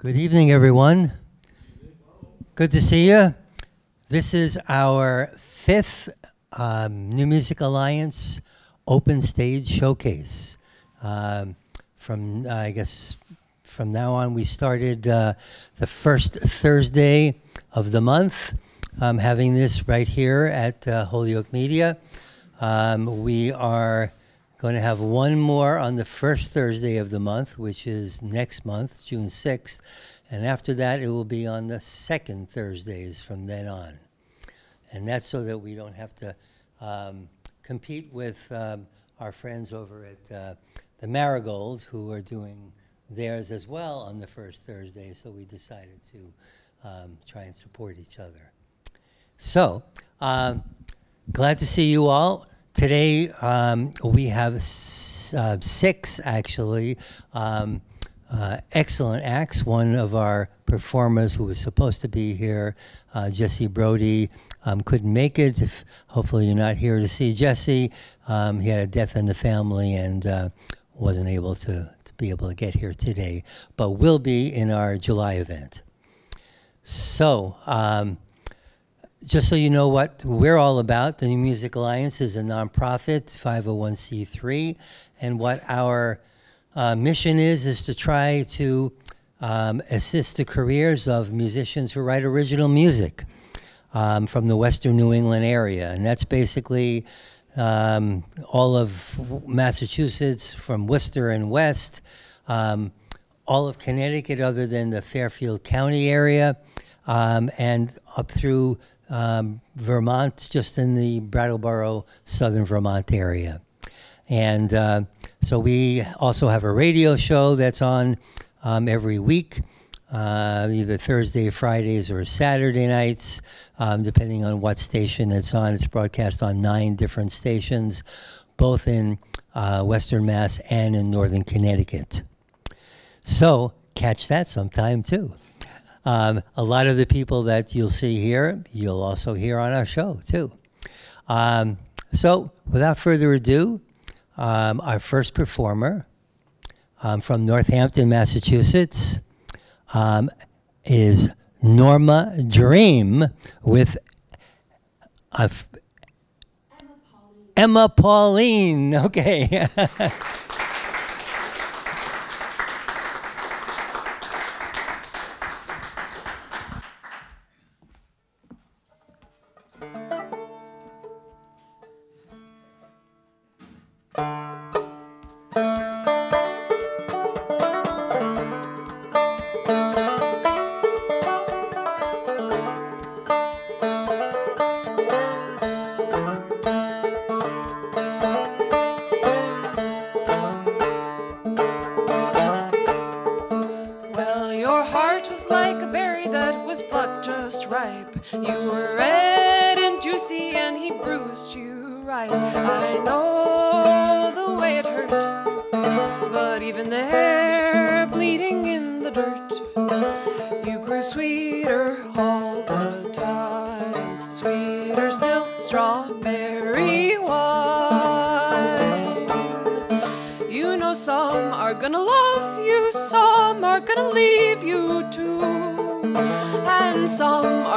Good evening, everyone. Good to see you. This is our fifth um, New Music Alliance Open Stage Showcase. Um, from, uh, I guess, from now on, we started uh, the first Thursday of the month, um, having this right here at uh, Holyoke Media. Um, we are going to have one more on the first Thursday of the month, which is next month, June 6th. And after that, it will be on the second Thursdays from then on. And that's so that we don't have to um, compete with um, our friends over at uh, the Marigolds, who are doing theirs as well on the first Thursday. So we decided to um, try and support each other. So, um, glad to see you all. Today, um, we have uh, six actually um, uh, excellent acts. One of our performers who was supposed to be here, uh, Jesse Brody, um, couldn't make it. If, hopefully, you're not here to see Jesse. Um, he had a death in the family and uh, wasn't able to, to be able to get here today, but will be in our July event. So, um, just so you know what we're all about, the New Music Alliance is a nonprofit, 501c3, and what our uh, mission is is to try to um, assist the careers of musicians who write original music um, from the Western New England area, and that's basically um, all of Massachusetts, from Worcester and west, um, all of Connecticut, other than the Fairfield County area, um, and up through um, Vermont, just in the Brattleboro, southern Vermont area. And uh, so we also have a radio show that's on um, every week, uh, either Thursday, Fridays, or Saturday nights, um, depending on what station it's on. It's broadcast on nine different stations, both in uh, Western Mass and in Northern Connecticut. So catch that sometime too. Um, a lot of the people that you'll see here, you'll also hear on our show too. Um, so, without further ado, um, our first performer um, from Northampton, Massachusetts, um, is Norma Dream with Emma Pauline. Okay.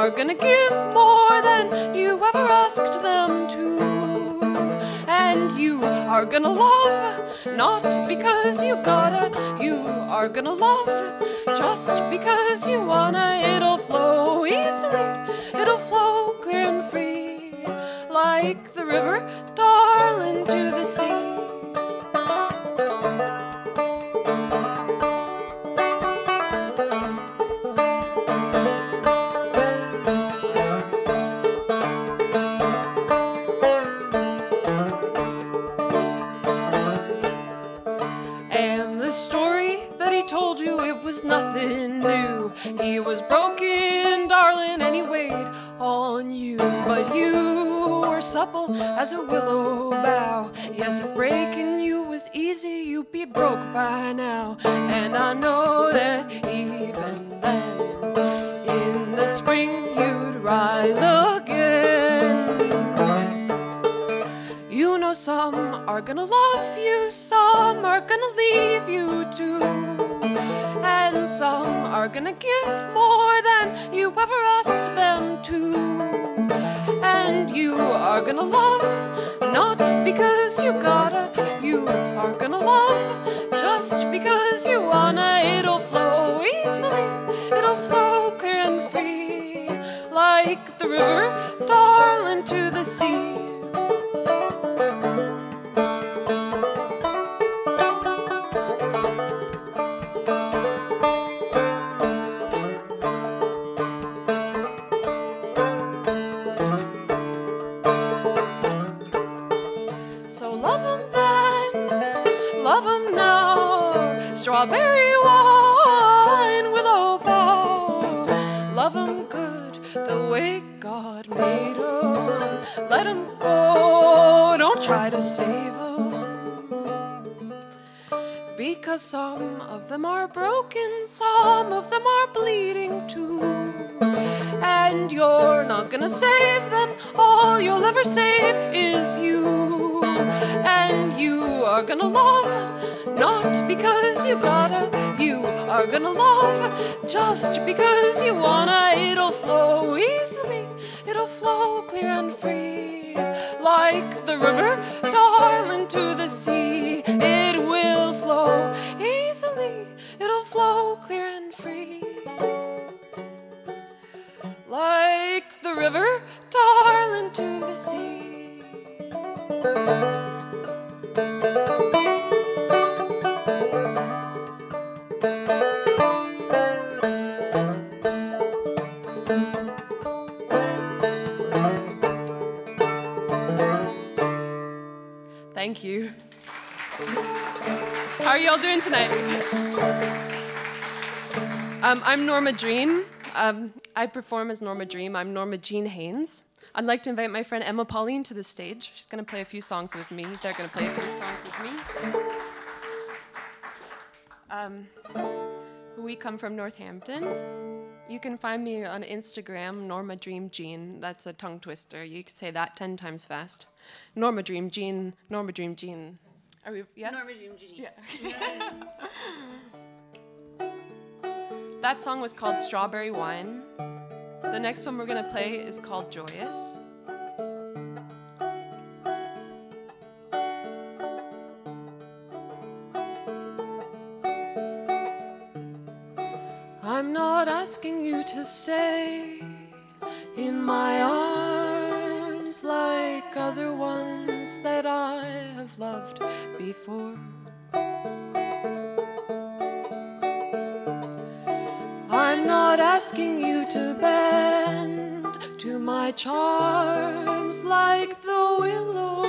are gonna give more than you ever asked them to. And you are gonna love, not because you gotta, you are gonna love just because you wanna. It'll flow easily, you gotta, because you gotta, you are gonna love just because you wanna. It'll flow easily, it'll flow clear and free, like the river, darling, to the sea. It will flow easily, it'll flow clear and free like the river, darling, to the sea. Tonight? Um, I'm Norma Dream. Um, I perform as Norma Dream. I'm Norma Jean Haynes. I'd like to invite my friend Emma Pauline to the stage. She's going to play a few songs with me. They're going to play a few songs with me. Um, we come from Northampton. You can find me on Instagram, Norma Dream Jean. That's a tongue twister. You can say that 10 times fast. Norma Dream Jean, Norma Dream Jean. Are we, yeah? Norma Jean. Yeah. that song was called Strawberry Wine. The next one we're gonna play is called Joyous. I'm not asking you to stay in my arms like other ones that I have loved before. I'm not asking you to bend to my charms like the willow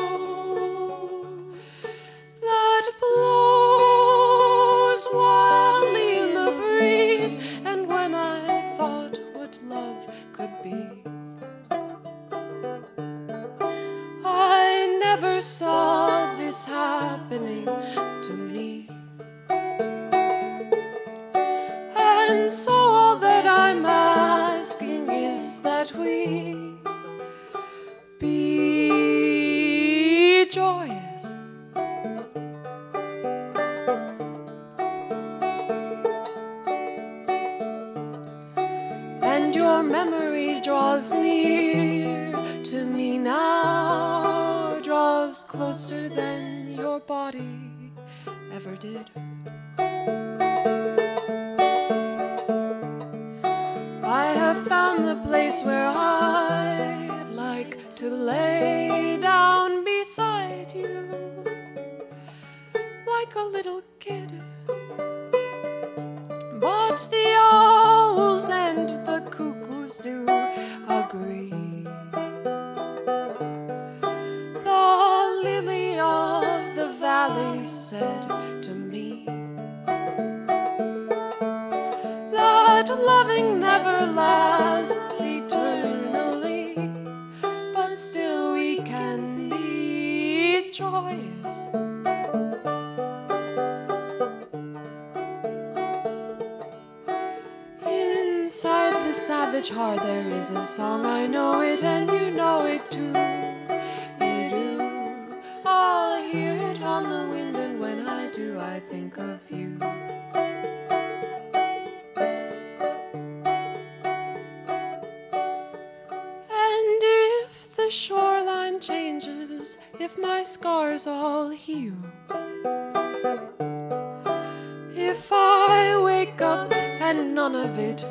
scars all heal. If I wake up and none of it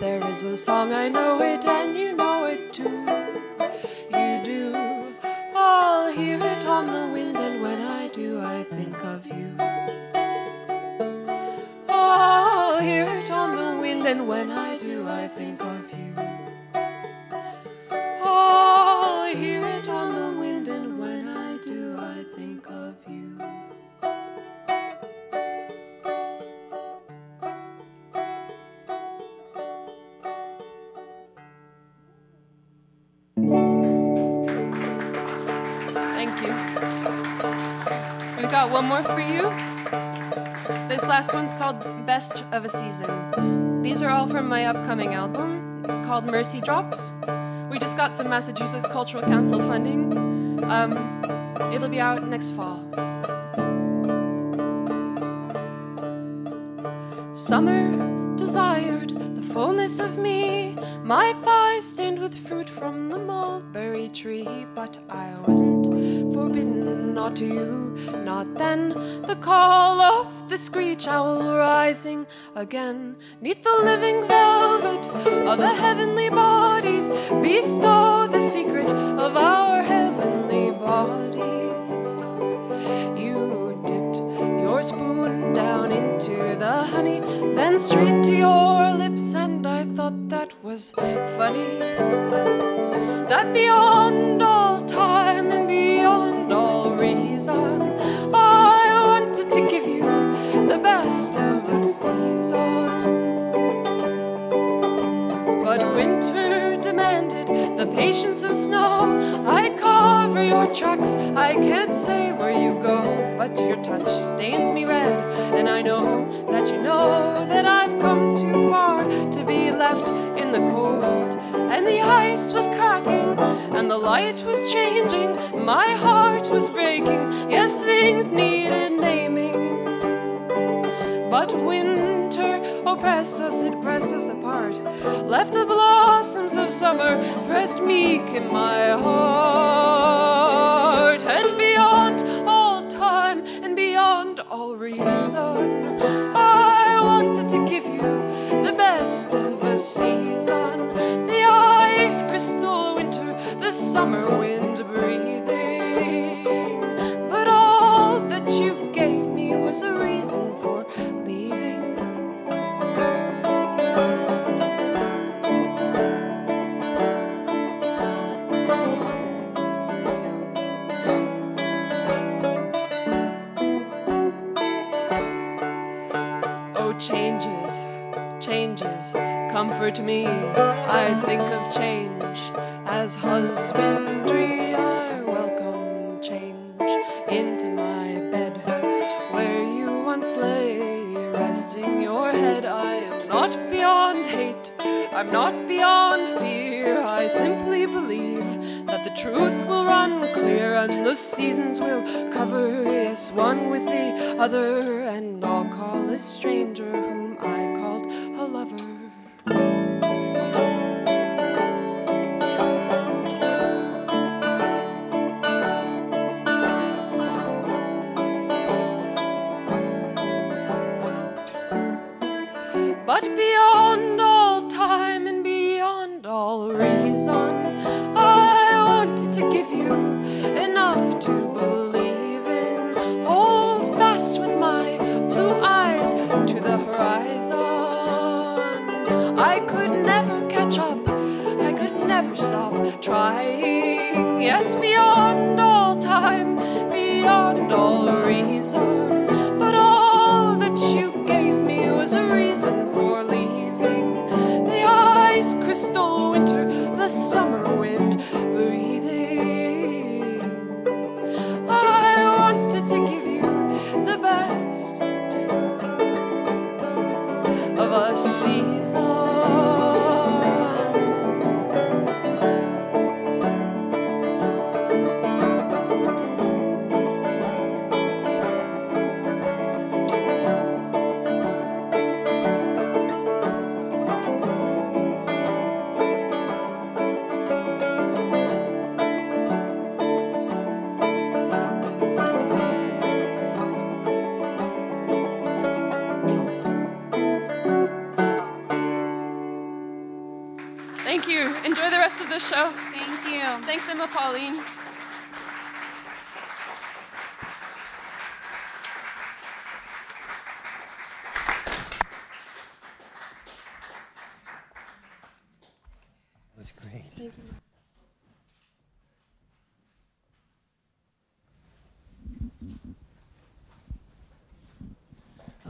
there is a song. I know it, and Best of a Season. These are all from my upcoming album. It's called Mercy Drops. We just got some Massachusetts Cultural Council funding. Um, it'll be out next fall. Summer desired the fullness of me, my thighs stained with fruit from the mulberry tree. But I wasn't forbidden, not to you, not then. The call of screech owl rising again, neath the living velvet of the heavenly bodies, bestow the secret of our heavenly bodies. You dipped your spoon down into the honey, then straight to your lips, and I thought that was funny. That beyond all time and beyond all reason, a season. But winter demanded the patience of snow. I cover your tracks, I can't say where you go, but your touch stains me red, and I know that you know that I've come too far to be left in the cold. And the ice was cracking, and the light was changing, my heart was breaking. Yes, things needed naming. But winter oppressed us, it pressed us apart. Left the blossoms of summer pressed meek in my heart. And beyond all time and beyond all reason, I wanted to give you the best of a season. The ice crystal winter, the summer wind breathing. With the other. And I'll call a stranger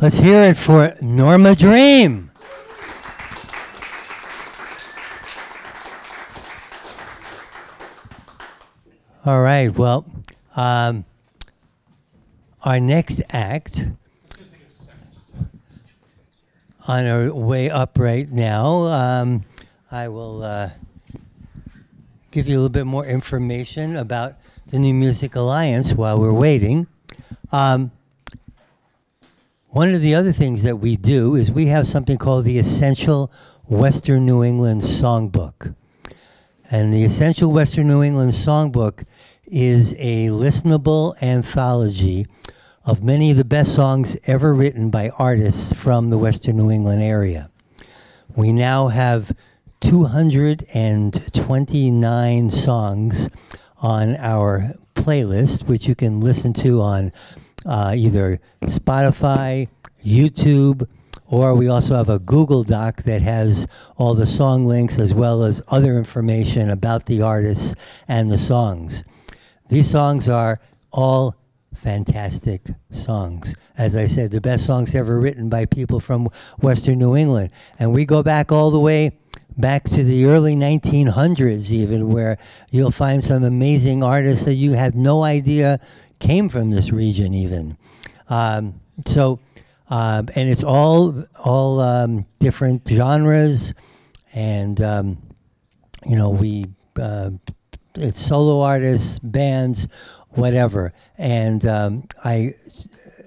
Let's hear it for Norma Dream. All right. Well, um, our next act on our way up right now. Um, I will uh, give you a little bit more information about the New Music Alliance while we're waiting. Um, one of the other things that we do is we have something called the Essential Western New England Songbook. And the Essential Western New England Songbook is a listenable anthology of many of the best songs ever written by artists from the Western New England area. We now have 229 songs on our playlist, which you can listen to on uh, either Spotify, YouTube, or we also have a Google Doc that has all the song links as well as other information about the artists and the songs. These songs are all fantastic songs. As I said, the best songs ever written by people from Western New England. And we go back all the way back to the early 1900s, even, where you'll find some amazing artists that you had no idea came from this region, even. Um, so, um, and it's all all um, different genres, and um, you know we uh, it's solo artists, bands, whatever. And um, I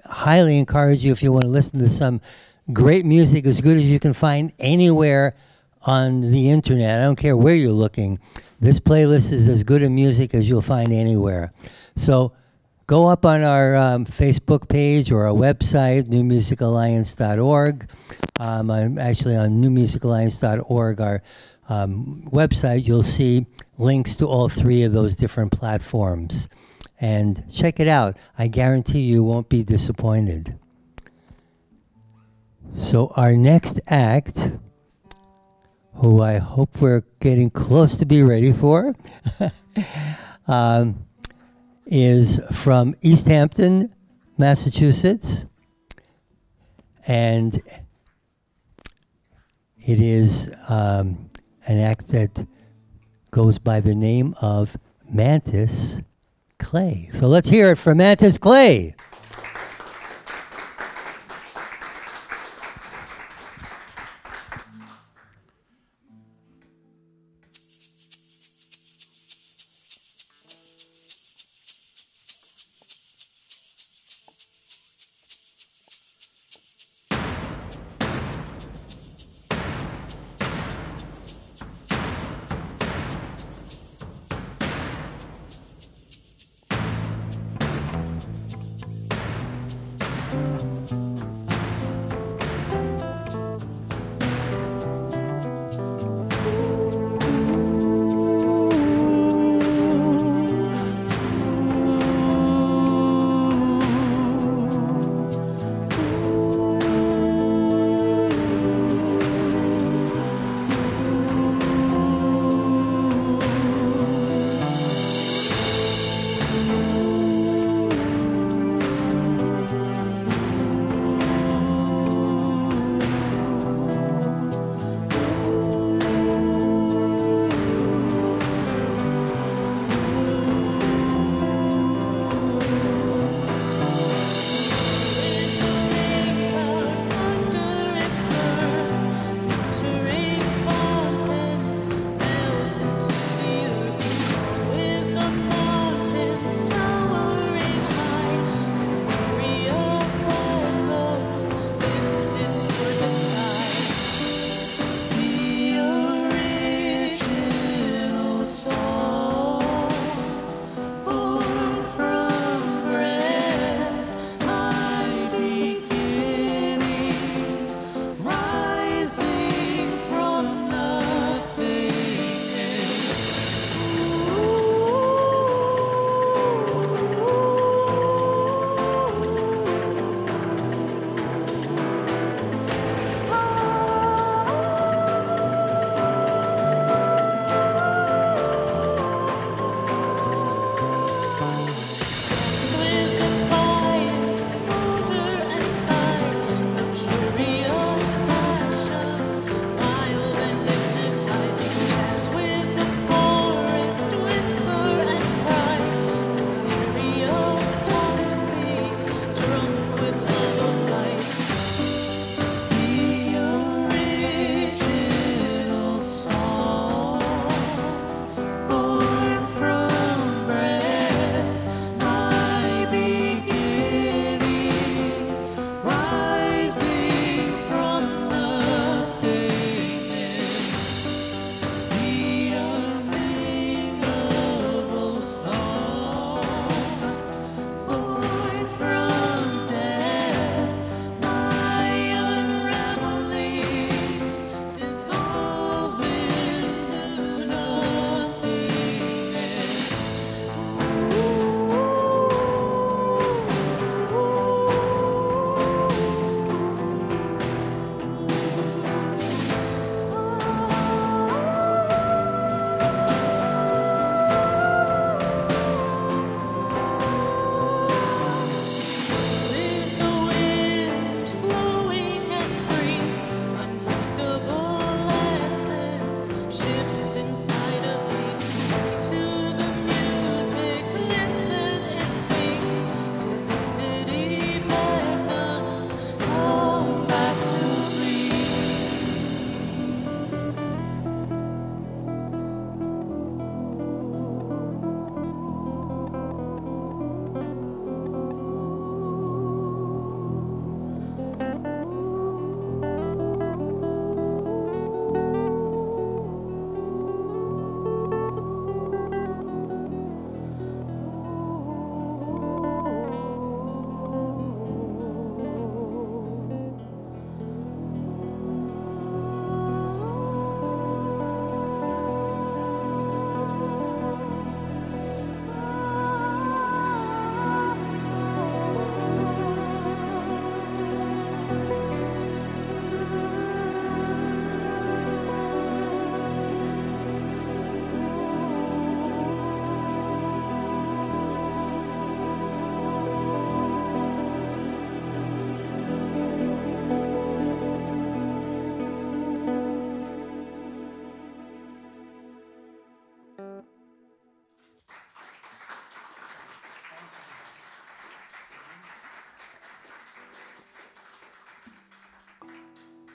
highly encourage you if you want to listen to some great music as good as you can find anywhere on the internet. I don't care where you're looking. This playlist is as good a music as you'll find anywhere. So go up on our um, Facebook page or our website, newmusicalliance.org. Um, I'm actually on newmusicalliance.org, our um, website. You'll see links to all three of those different platforms. And check it out. I guarantee you won't be disappointed. So, our next act, who I hope we're getting close to be ready for, um, is from Easthampton, Massachusetts. And it is um, an act that goes by the name of Mantis Clay. So let's hear it for Mantis Clay.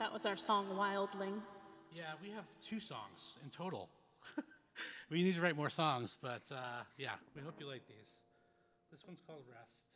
That was our song, Wildling. Yeah, we have two songs in total. we need to write more songs, but uh, yeah, we hope you like these. This one's called Rest.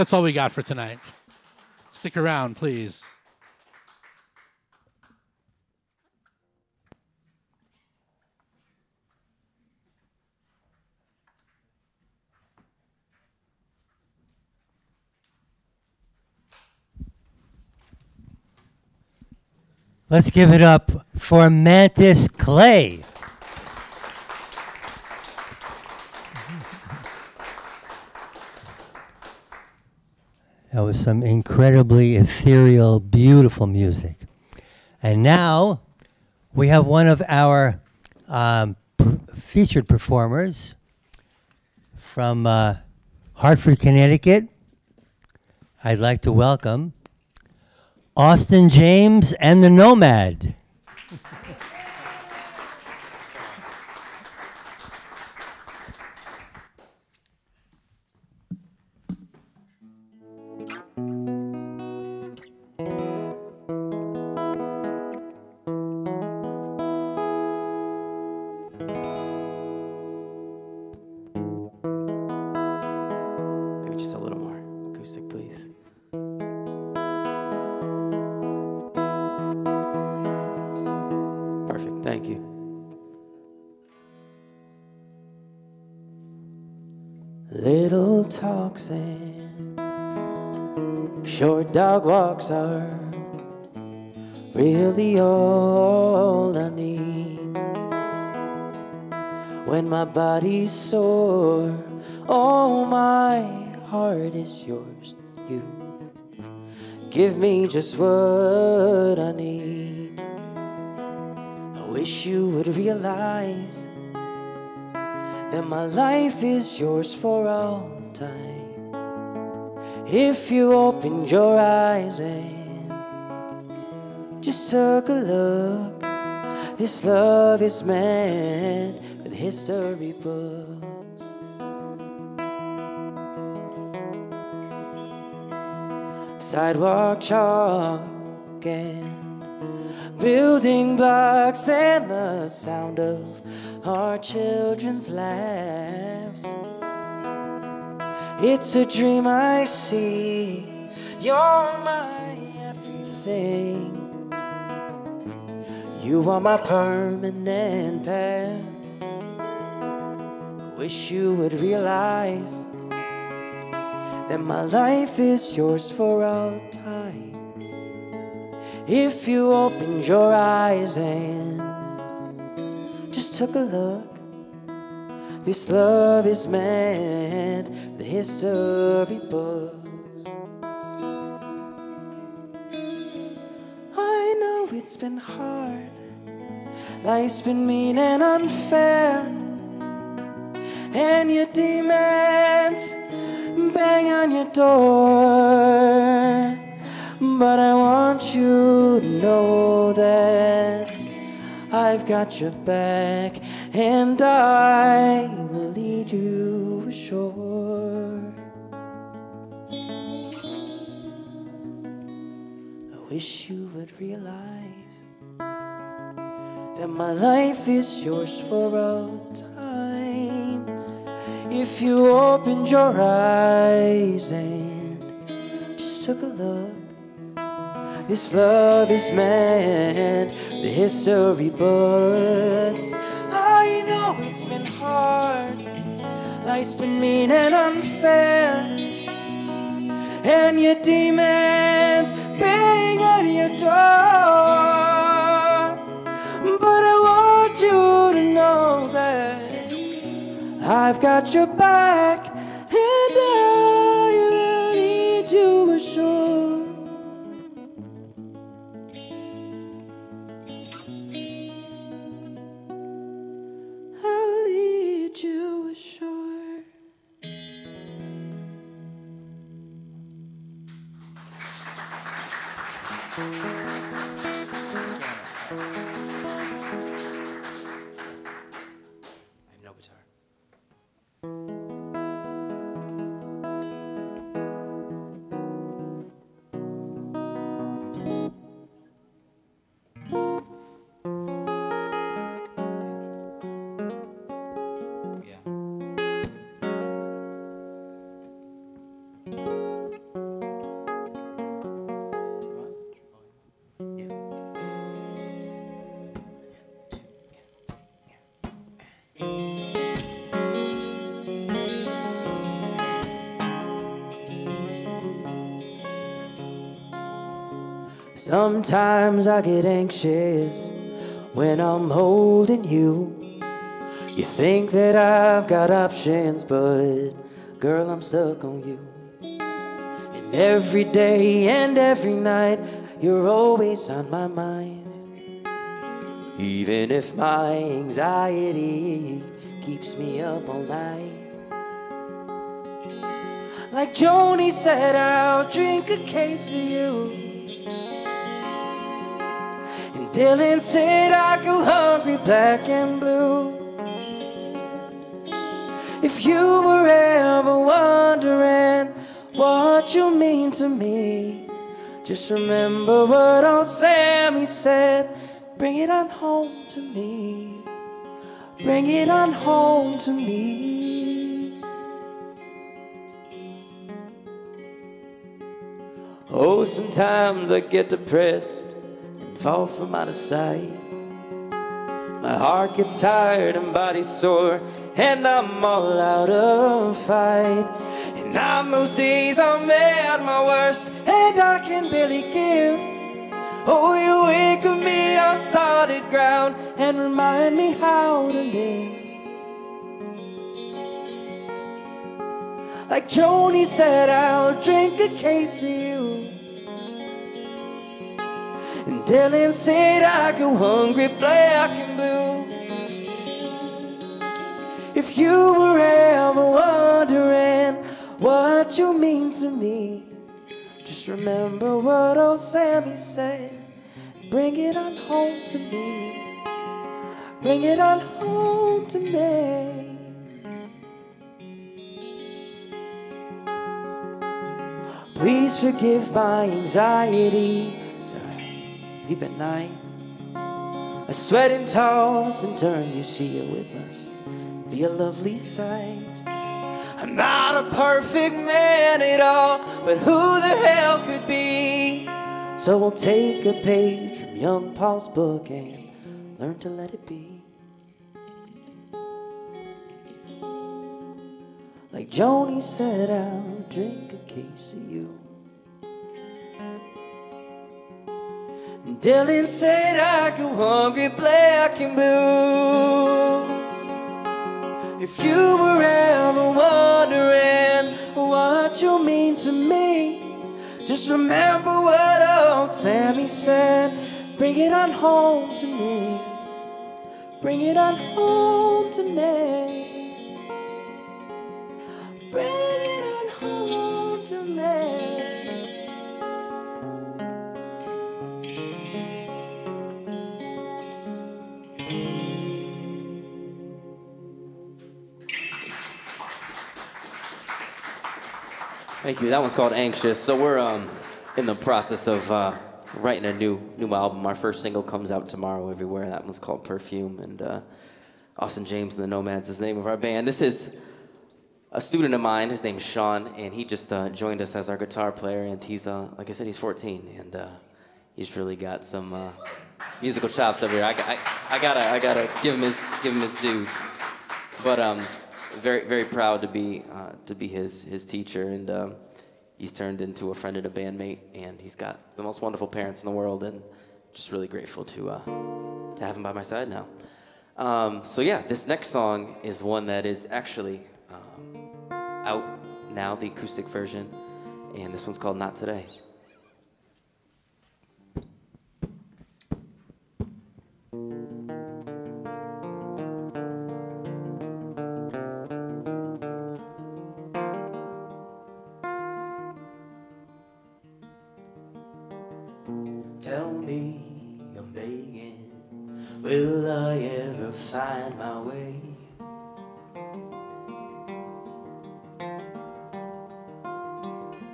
That's all we got for tonight. Stick around, please. Let's give it up for Mantis Clay. Some incredibly ethereal, beautiful music. And now we have one of our um, featured performers from uh, Hartford, Connecticut. I'd like to welcome Austin James and the Nomad. Give me just what I need. I wish you would realize that my life is yours for all time. If you opened your eyes and just took a look, this love is meant for the history books. Sidewalk chalk and building blocks and the sound of our children's laughs. It's a dream I see. You're my everything. You are my permanent path. Wish you would realize that my life is yours for all time. If you opened your eyes and just took a look, this love is meant the history books. I know it's been hard, life's been mean and unfair, and your demons bang on your door. But I want you to know that I've got your back and I will lead you ashore. I wish you would realize that my life is yours for all time. If you opened your eyes and just took a look, this love is meant the history books. I know it's been hard, life's been mean and unfair, and your demons bang on your door. I've got your back Sometimes I get anxious when I'm holding you. You think that I've got options, but girl, I'm stuck on you. And every day and every night, you're always on my mind. Even if my anxiety keeps me up all night. Like Joni said, I'll drink a case of you. Dylan said, I go hungry, black and blue. If you were ever wondering what you mean to me, just remember what old Sammy said. Bring it on home to me. Bring it on home to me. Oh, sometimes I get depressed fall from out of sight. My heart gets tired and body sore, and I'm all out of fight. And on those days I'm at my worst, and I can barely give. Oh, you wake me on solid ground and remind me how to live. Like Joni said, I'll drink a case of you. And Dylan said, I go hungry, black and blue. If you were ever wondering what you mean to me, just remember what old Sammy said. Bring it on home to me. Bring it on home to me. Please forgive my anxiety. Sleep at night. I sweat and toss and turn. You see, it must be a lovely sight. I'm not a perfect man at all, but who the hell could be? So we'll take a page from young Paul's book and learn to let it be. Like Joni said, I'll drink a case of you. Dylan said, I go hungry, black and blue. If you were ever wondering what you mean to me, just remember what old Sammy said. Bring it on home to me. Bring it on home to me. Bring Thank you. That one's called Anxious. So we're um, in the process of uh, writing a new new album. Our first single comes out tomorrow everywhere. That one's called Perfume. And uh, Austin James and the Nomads is the name of our band. This is a student of mine. His name's Sean, and he just uh, joined us as our guitar player. And he's, uh, like I said, he's 14, and uh, he's really got some uh, musical chops over here. I, I, I gotta I gotta give him his give him his dues. But um, very very proud to be uh, to be his his teacher, and um, he's turned into a friend and a bandmate, and he's got the most wonderful parents in the world, and just really grateful to uh, to have him by my side now. Um, so yeah, this next song is one that is actually um, out now, the acoustic version, and this one's called "Not Today." Find my way?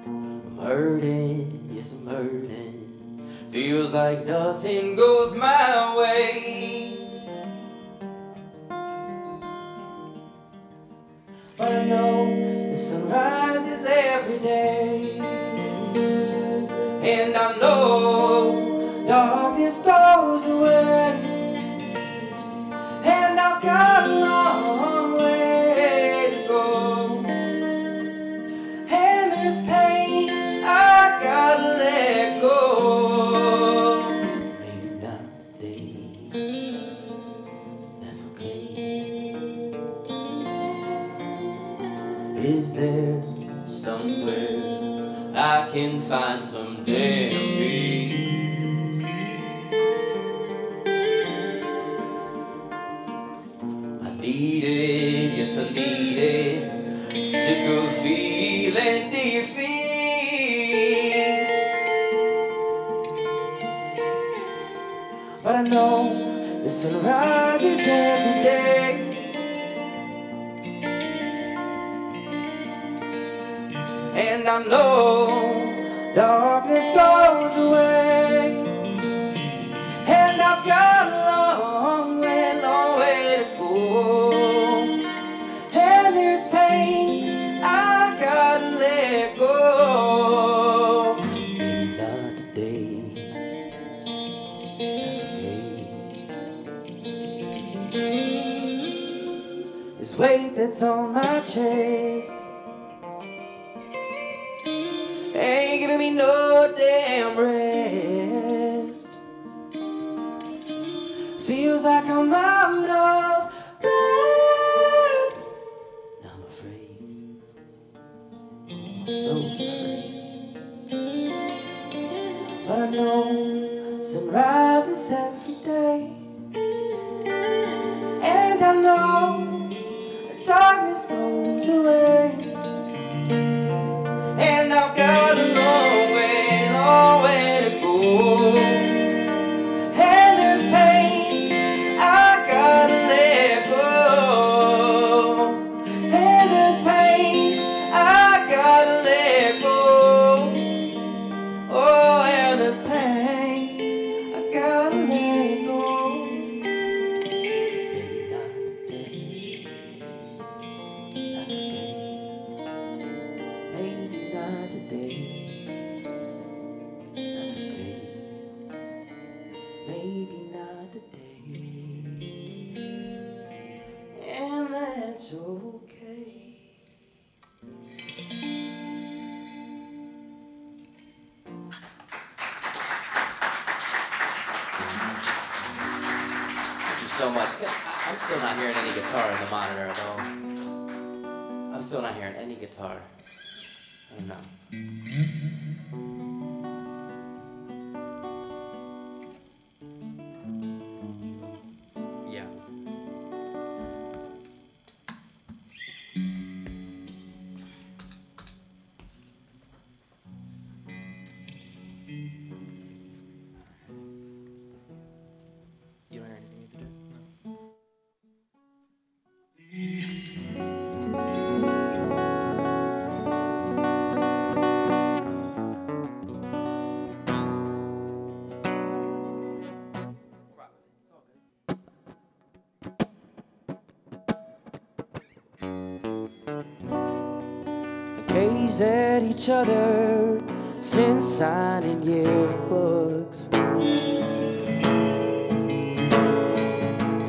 I'm hurting, yes, I'm hurting. Feels like nothing goes my way. But I know the sun rises every day. Is there somewhere I can find some damn peace? I need it, yes, I need it. Sick of feeling defeat. But I know this alright. I know. each other since signing yearbooks.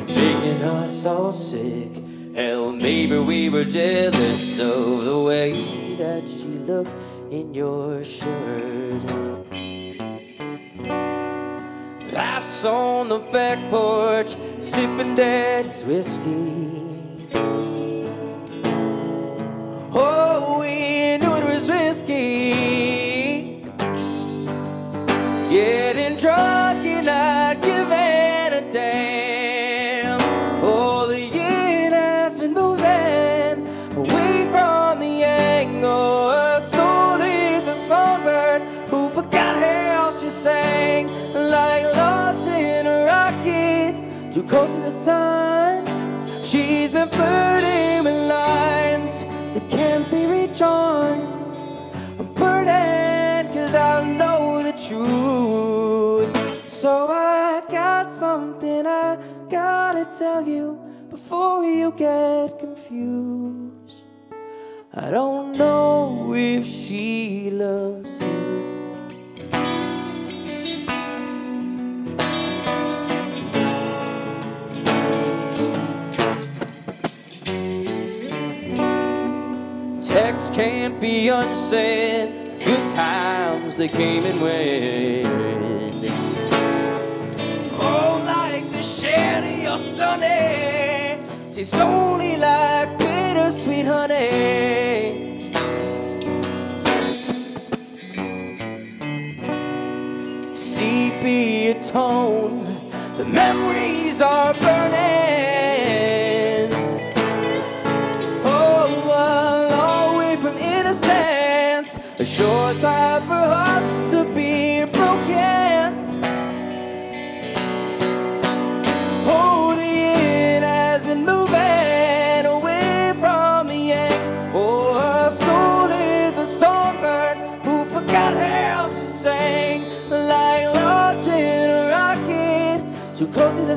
Making us all sick. Hell, maybe we were jealous of the way that she looked in your shirt. Laughs on the back porch, sipping daddy's whiskey. risky. Getting drunk. tell you before you get confused. I don't know if she loves you. Texts can't be unsaid. Good times they came and went. Saturday or Sunday tastes only like bittersweet honey. Sepia tone, the memories are burning. Oh, a long way from innocence, a short time for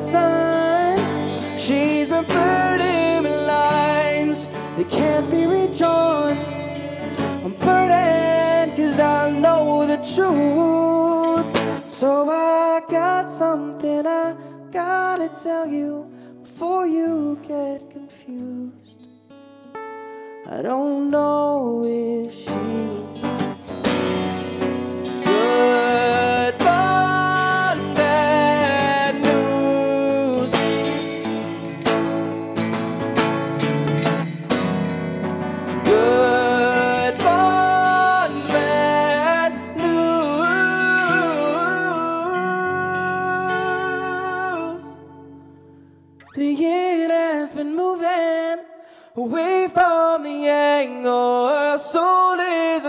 sun. She's been flirting with lines that can't be redrawn. I'm burning cause I know the truth. So I got something I gotta tell you before you get confused. I don't know if she good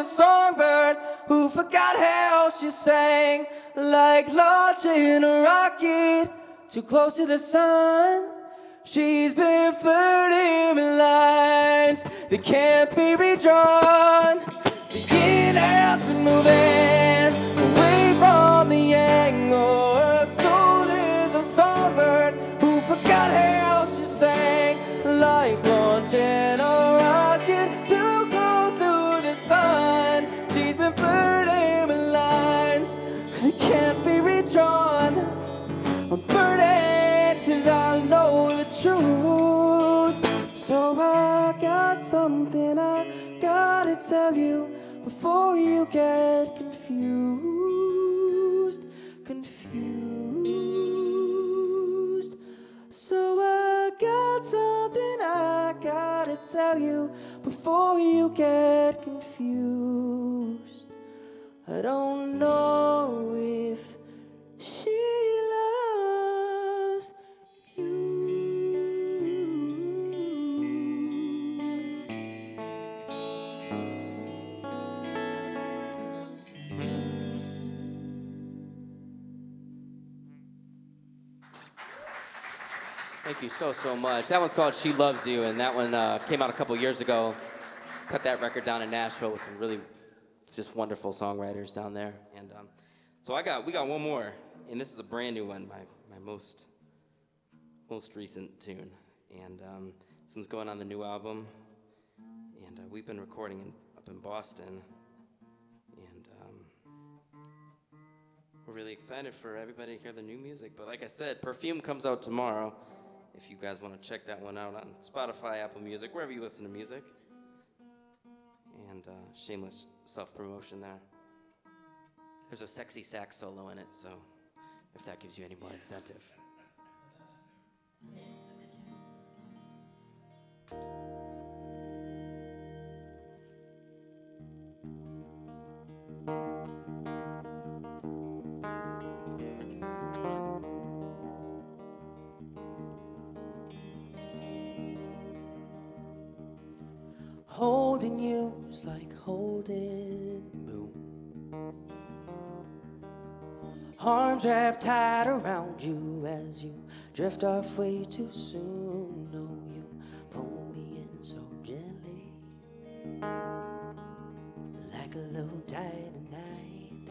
a songbird who forgot how she sang, like launching a rocket too close to the sun. She's been flirting with lines that can't be redrawn. The end has been moving get confused. Confused. So I got something I gotta tell you before you get confused. I don't know so, so much. That one's called She Loves You, and that one uh, came out a couple years ago. Cut that record down in Nashville with some really just wonderful songwriters down there. And um, so I got, we got one more, and this is a brand new one, my, my most, most recent tune. And um, this one's going on the new album. And uh, we've been recording in, up in Boston. And um, we're really excited for everybody to hear the new music. But like I said, Perfume comes out tomorrow. If you guys want to check that one out on Spotify, Apple Music, wherever you listen to music. And uh, shameless self promotion there. There's a sexy sax solo in it, so if that gives you any more incentive. Holding you is like holding moon. Arms wrapped tight around you as you drift off way too soon. No, you pull me in so gently, like a low tide night.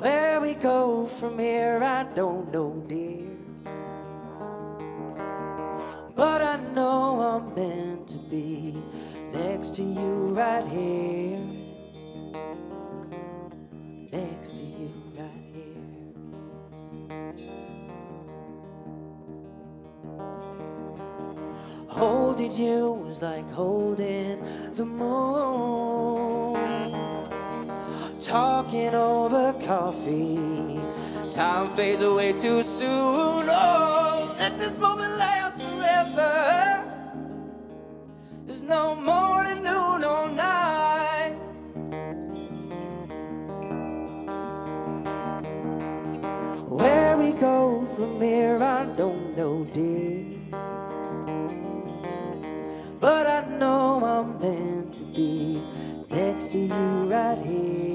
Where we go from here, I don't know, dear. But I know I'm meant to be next to you right here. Next to you right here. Holding you was like holding the moon. Talking over coffee. Time fades away too soon. Oh, let this moment last there's no morning, noon, or night. Where we go from here, I don't know, dear. But I know I'm meant to be next to you right here.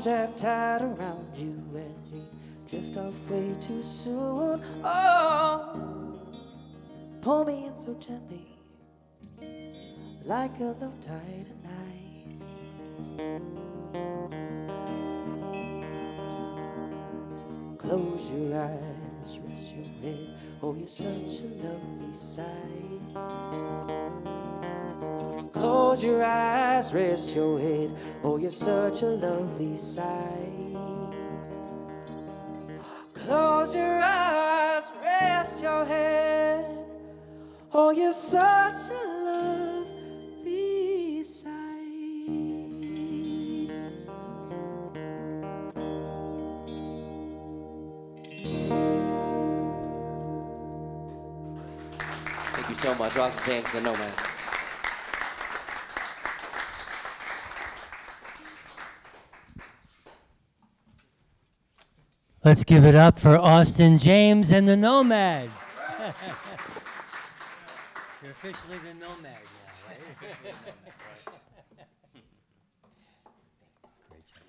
Arms wrapped tight around you as we drift off way too soon. Oh, pull me in so gently, like a low tide at night. Close your eyes, rest your head. Oh, you're such a lovely sight. Close your eyes, rest your head. Oh, you're such a lovely sight. Close your eyes, rest your head. Oh, you're such a lovely sight. Thank you so much, James, and the Nomads. Let's give it up for Austin James and the Nomad. You're officially the Nomad now, right? Great job,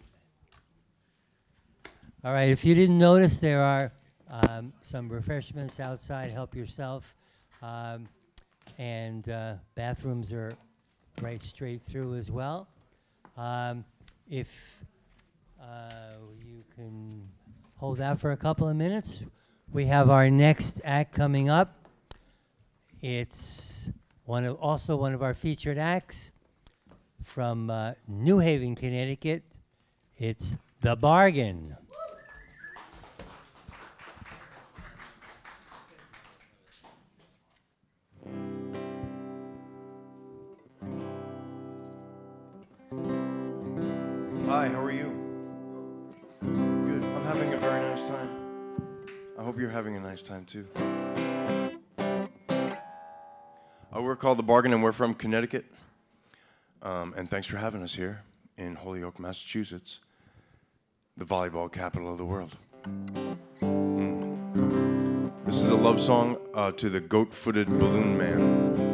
man. All right, if you didn't notice, there are um, some refreshments outside. Help yourself. Um, and uh, bathrooms are right straight through as well. Um, if uh, you can hold that for a couple of minutes. We have our next act coming up. It's one of also one of our featured acts from uh, New Haven, Connecticut. It's The Bargain. Hi, how are you? I hope you're having a nice time too. Uh, we're called The Bargain and we're from Connecticut. Um, and thanks for having us here in Holyoke, Massachusetts, the volleyball capital of the world. Mm. This is a love song uh, to the goat footed balloon man.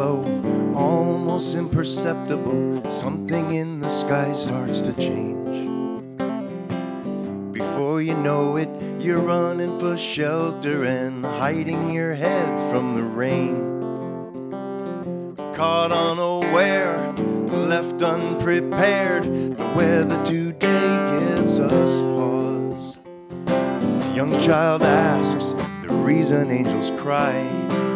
Almost imperceptible. Something in the sky starts to change. Before you know it, you're running for shelter and hiding your head from the rain. Caught unaware, left unprepared, the weather today gives us pause. The young child asks the reason angels cry.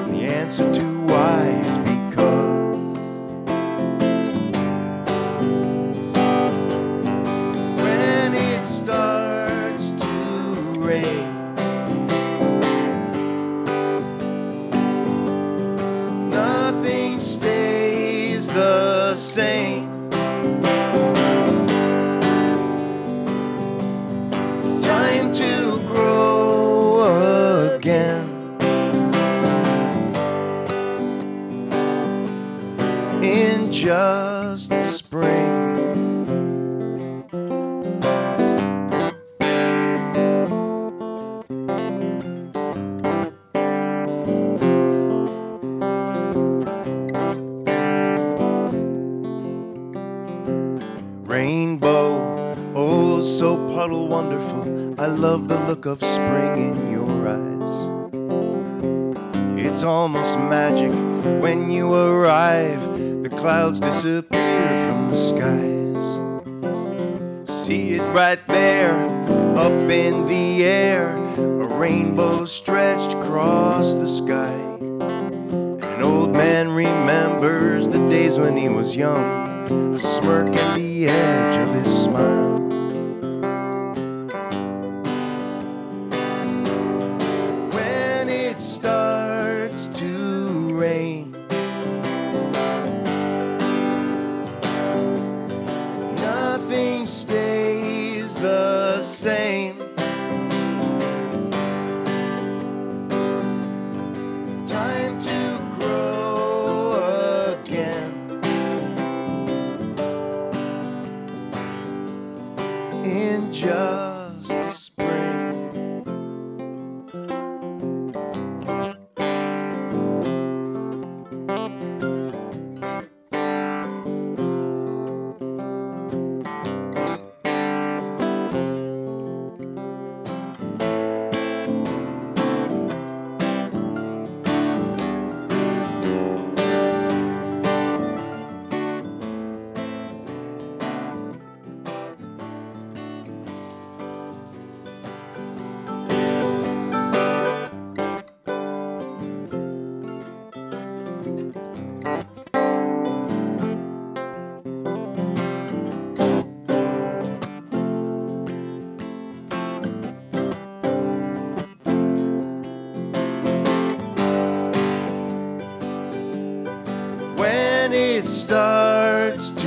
Starts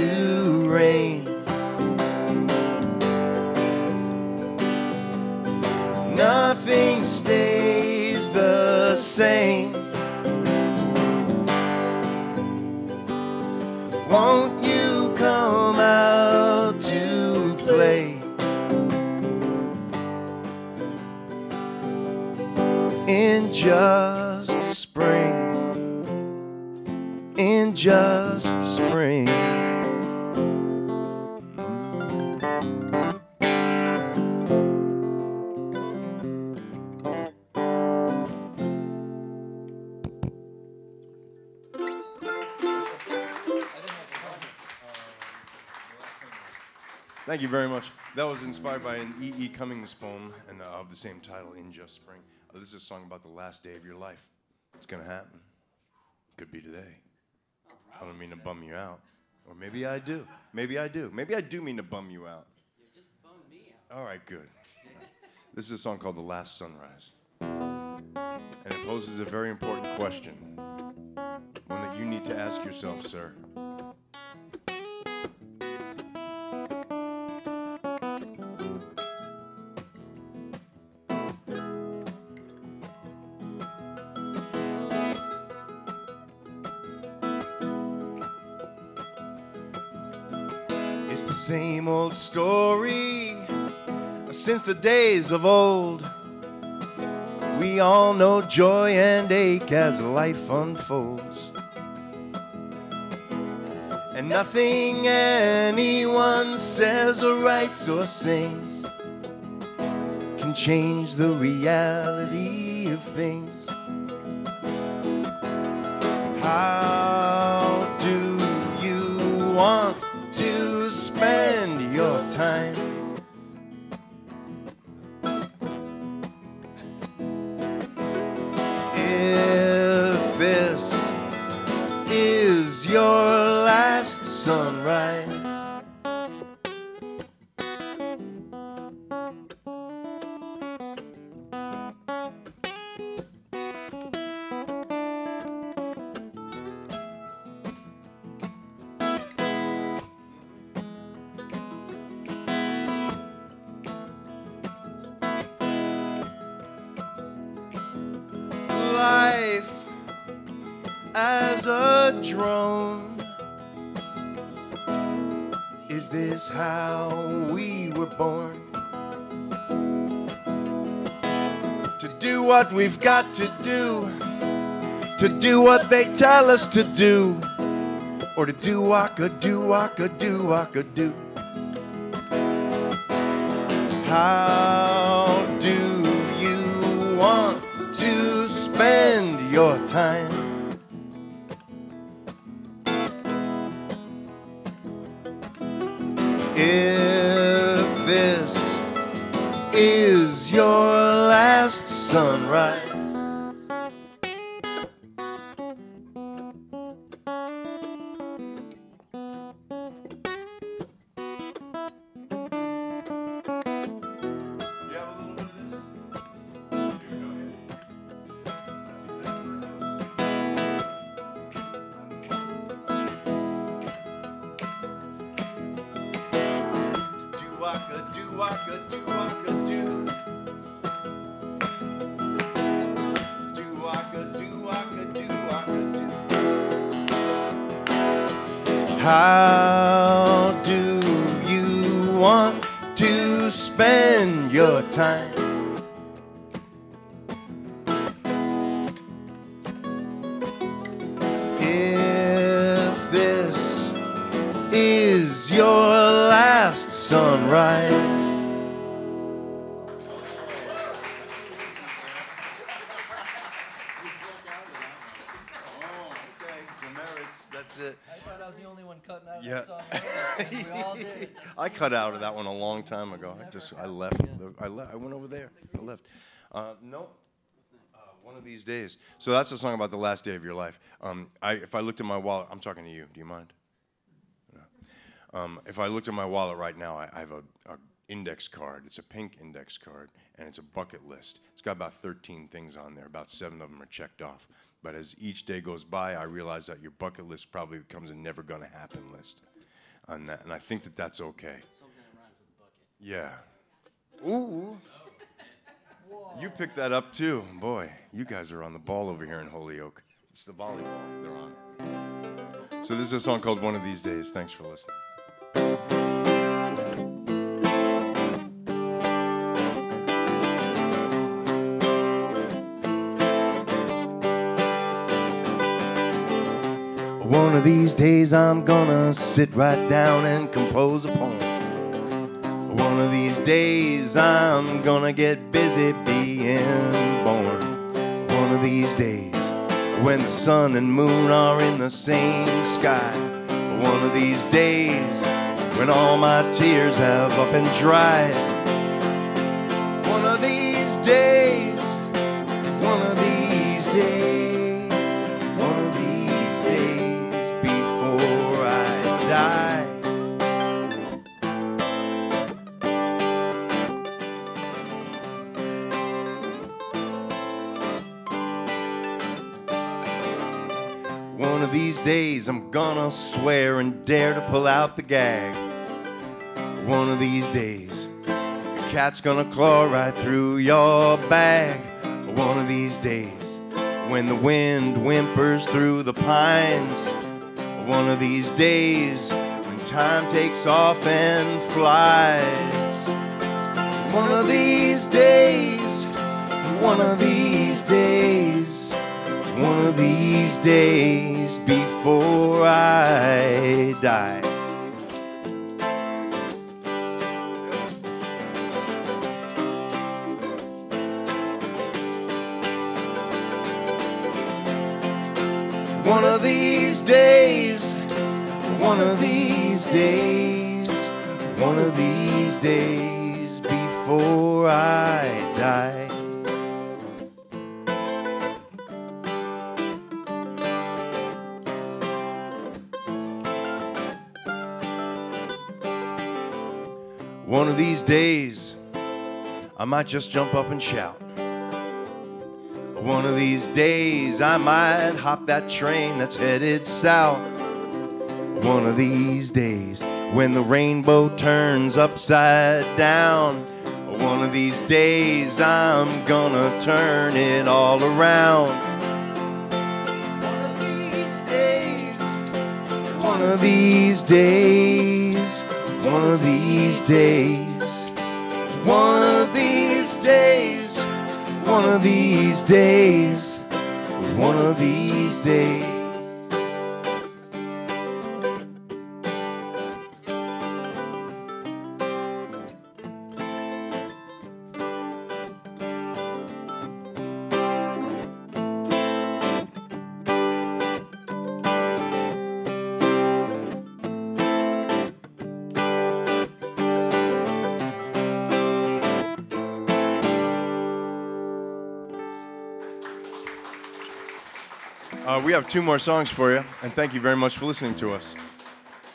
you very much. That was inspired by an E.E. E. Cummings poem and uh, of the same title, In Just Spring. Uh, this is a song about the last day of your life. It's gonna happen. Could be today. I don't mean to bum you out. Or maybe I do. Maybe I do. Maybe I do mean to bum you out. You just bummed me out. All right, good. This is a song called The Last Sunrise. And it poses a very important question. One that you need to ask yourself, sir. Since the days of old. We all know joy and ache as life unfolds. And nothing anyone says or writes or sings can change the reality of things. How do you want to spend your time? got to do to do what they tell us to do, or to do waka do waka do waka do. How do you want to spend your time? Time ago. I just I left. The, I left. I went over there. I left. Uh, no. Uh, one of these days. So that's a song about the last day of your life. Um, I, if I looked at my wallet, I'm talking to you. Do you mind? No. Um, if I looked at my wallet right now, I, I have a, a index card. It's a pink index card, and it's a bucket list. It's got about 13 things on there. About seven of them are checked off. But as each day goes by, I realize that your bucket list probably becomes a never gonna happen list. On that, and I think that that's okay. Yeah. Ooh. You picked that up too. Boy, you guys are on the ball over here in Holyoke. It's the volleyball they're on. So this is a song called One of These Days. Thanks for listening. One of these days I'm gonna sit right down and compose a poem. One of these days I'm gonna get busy being born. One of these days when the sun and moon are in the same sky. One of these days when all my tears have up and dried. Gonna swear and dare to pull out the gag. One of these days, a cat's gonna claw right through your bag. One of these days, when the wind whimpers through the pines. One of these days, when time takes off and flies. One of these days, one of these days, one of these days I die. One of these days, one of these days, one of these days before I die. Of these days, I might just jump up and shout. One of these days, I might hop that train that's headed south. One of these days, when the rainbow turns upside down. One of these days, I'm gonna turn it all around. One of these days, one of these days, one of these days, one of these days, one of these days, one of these days. Have two more songs for you, and thank you very much for listening to us.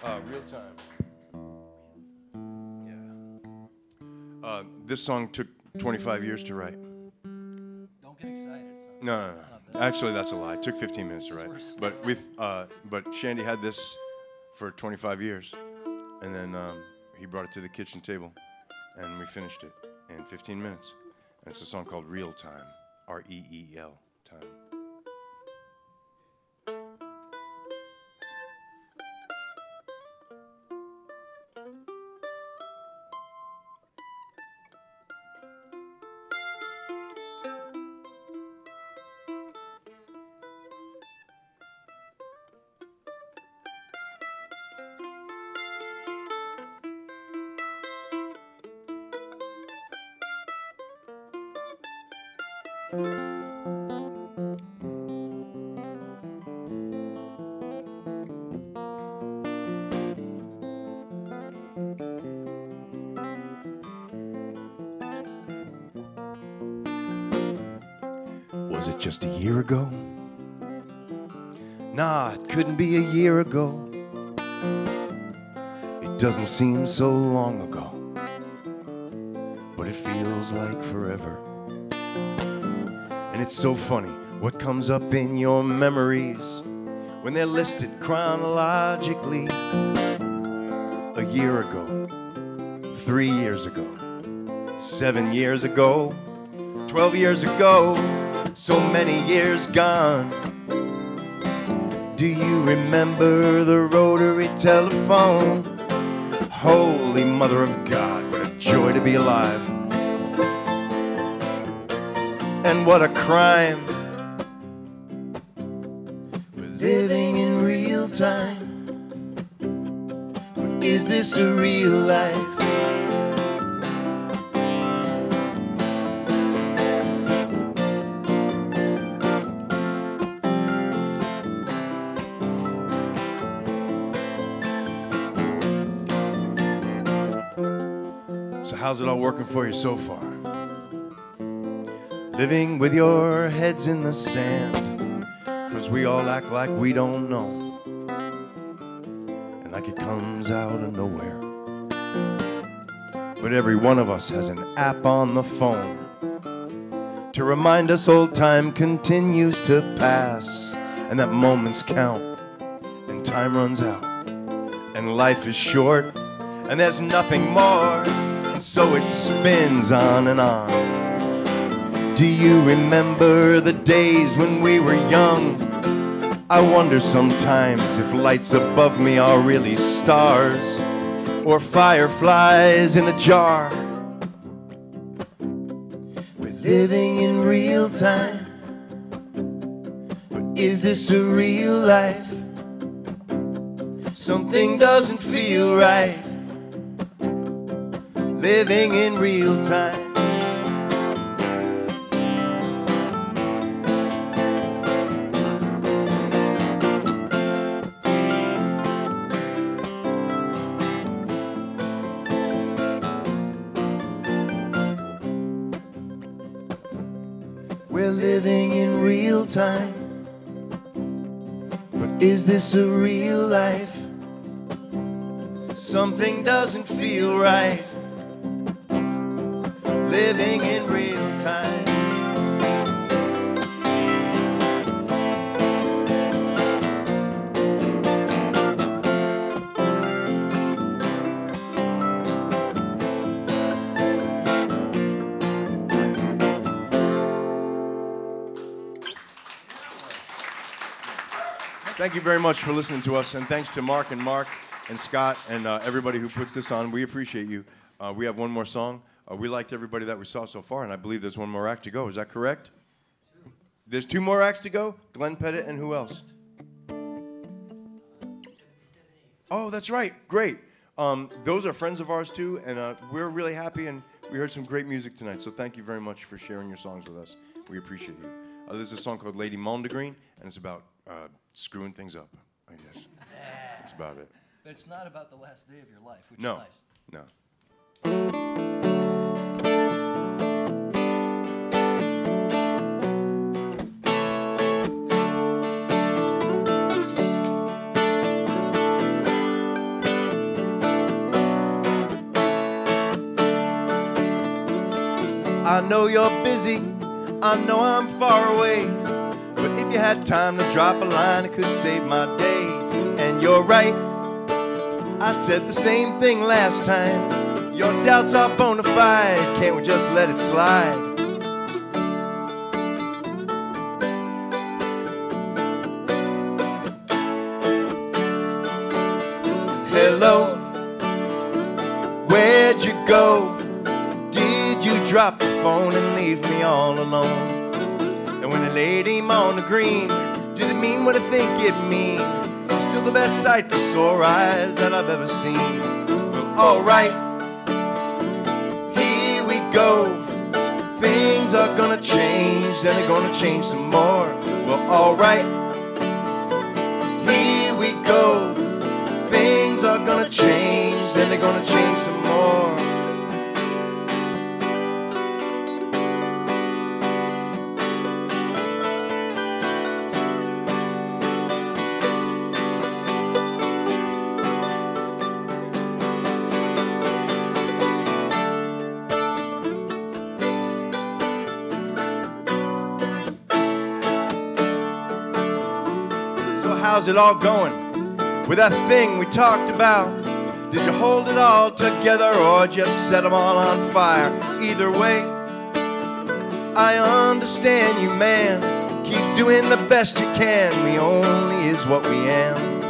Uh, real time. Yeah. Uh, this song took 25 years to write. Don't get excited. No, no, no. Actually, that's a lie. It took 15 minutes to write. But with, uh, but Shandy had this for 25 years, and then um, he brought it to the kitchen table, and we finished it in 15 minutes. And it's a song called "Real Time," R-E-E-L time. Ago. It doesn't seem so long ago, but it feels like forever. And it's so funny what comes up in your memories when they're listed chronologically. A year ago, three years ago, seven years ago, 12 years ago, so many years gone. Do you remember the rotary telephone? Holy Mother of God, what a joy to be alive. And what a crime. We're living in real time. Is this a real life? How's it all working for you so far? Living with your heads in the sand, cause we all act like we don't know, and like it comes out of nowhere. But every one of us has an app on the phone to remind us old time continues to pass, and that moments count, and time runs out, and life is short, and there's nothing more, so it spins on and on. Do you remember the days when we were young? I wonder sometimes if lights above me are really stars or fireflies in a jar. We're living in real time. But is this a real life? Something doesn't feel right. Living in real time. We're living in real time. But is this a real life? Something doesn't feel right. Living in real time. Thank you very much for listening to us, and thanks to Mark and Mark and Scott and uh, everybody who puts this on. We appreciate you. Uh, we have one more song. Uh, we liked everybody that we saw so far, and I believe there's one more act to go. Is that correct? There's two more acts to go. Glenn Pettit and who else? Oh, that's right. Great. Um, those are friends of ours too, and uh, we're really happy. And we heard some great music tonight. So thank you very much for sharing your songs with us. We appreciate you. Uh, there's a song called Lady Mondegreen, and it's about uh, screwing things up. I guess that's about it. But it's not about the last day of your life, which No, is nice. no. Know you're busy, I know I'm far away. But if you had time to drop a line, it could save my day. And you're right, I said the same thing last time. Your doubts are bona fide, can't we just let it slide? I've ever seen. Alright, here we go. Things are gonna change, and they're gonna change some more. Well, alright, it all going with that thing we talked about? Did you hold it all together or just set them all on fire? Either way, I understand you, man. Keep doing the best you can. We only is what we am.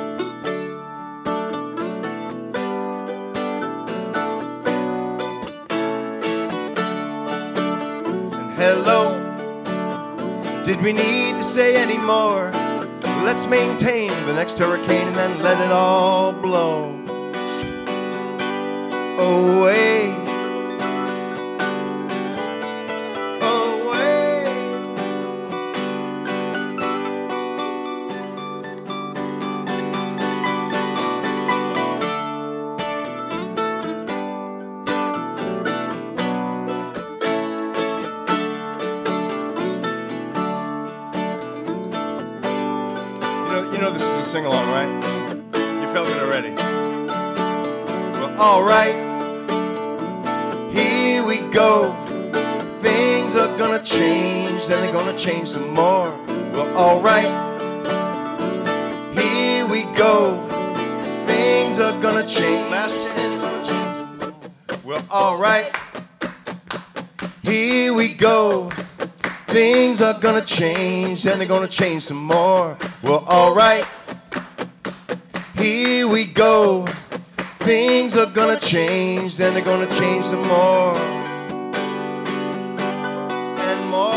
Hello, did we need to say any more? Maintain the next hurricane and then let it all blow they're gonna change some more. Well, alright. Here we go. Things are gonna change, then they're gonna change some more. And more.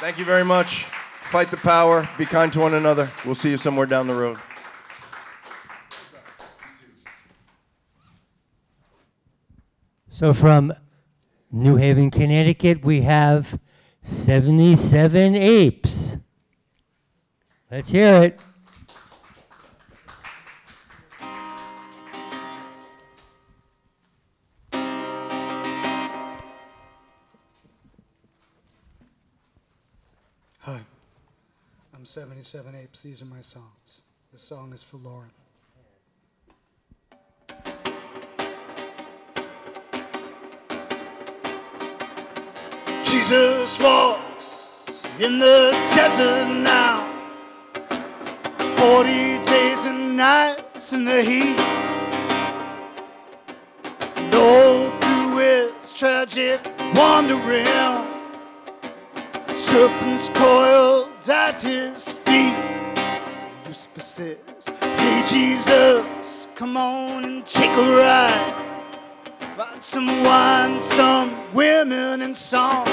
Thank you very much. Fight the power. Be kind to one another. We'll see you somewhere down the road. So from New Haven, Connecticut, we have 77 Apes. Let's hear it. 27 Apes, these are my songs. This song is for Lauren. Jesus walks in the desert now. 40 days and nights in the heat. And all through his tragic wandering, serpents coiled at his feet. Lucifer says, Hey Jesus, come on and take a ride. Find some wine, some women, and song.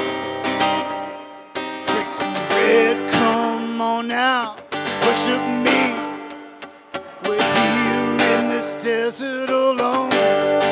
Break some bread, come on now, worship me. We're here in this desert alone.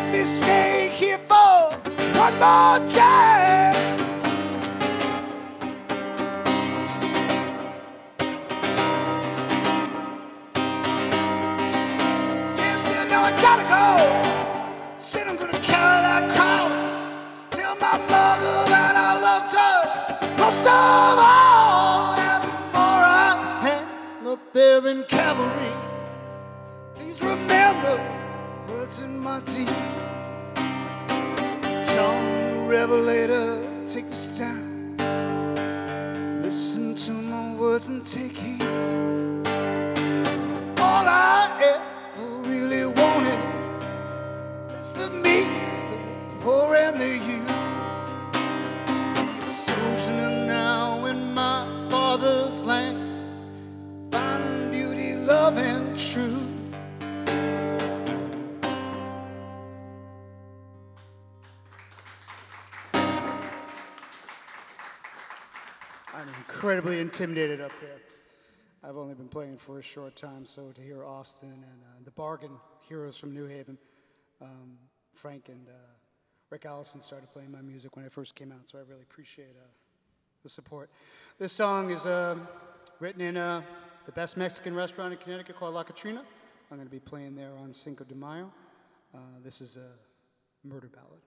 Let me stay here for one more time. Yes, and now I gotta go. Said I'm gonna carry that cross. Tell my mother that I loved her most of all. And before I hang up there in Calvary, my teeth. John the Revelator, take this time. Listen to my words and take heed. Intimidated up here. I've only been playing for a short time, so to hear Austin and uh, the Bargain Heroes from New Haven, um, Frank and uh, Rick Allison started playing my music when I first came out, so I really appreciate uh, the support. This song is um written in uh, the best Mexican restaurant in Connecticut called La Catrina. I'm going to be playing there on Cinco de Mayo. Uh, this is a murder ballad.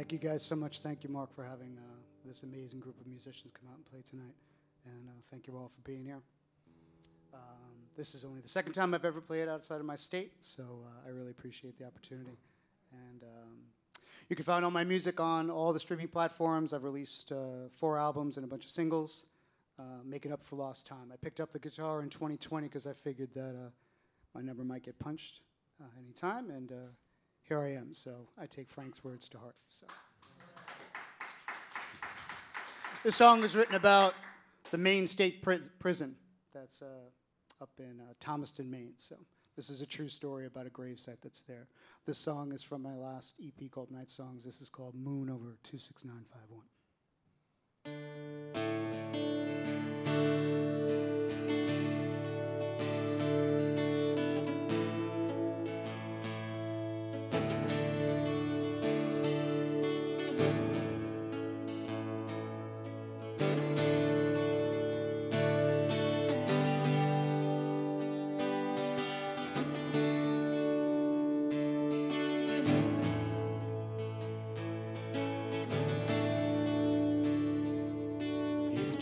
Thank you guys so much. Thank you, Mark, for having uh, this amazing group of musicians come out and play tonight. And uh, thank you all for being here. Um, this is only the second time I've ever played outside of my state, so uh, I really appreciate the opportunity. And um, you can find all my music on all the streaming platforms. I've released uh, four albums and a bunch of singles, uh, making up for lost time. I picked up the guitar in 2020 because I figured that uh, my number might get punched anytime, and here I am. So I take Frank's words to heart. So. This song is written about the Maine State pri- Prison that's uh, up in uh, Thomaston, Maine. So this is a true story about a gravesite that's there. This song is from my last EP called Night Songs. This is called Moon Over 26951.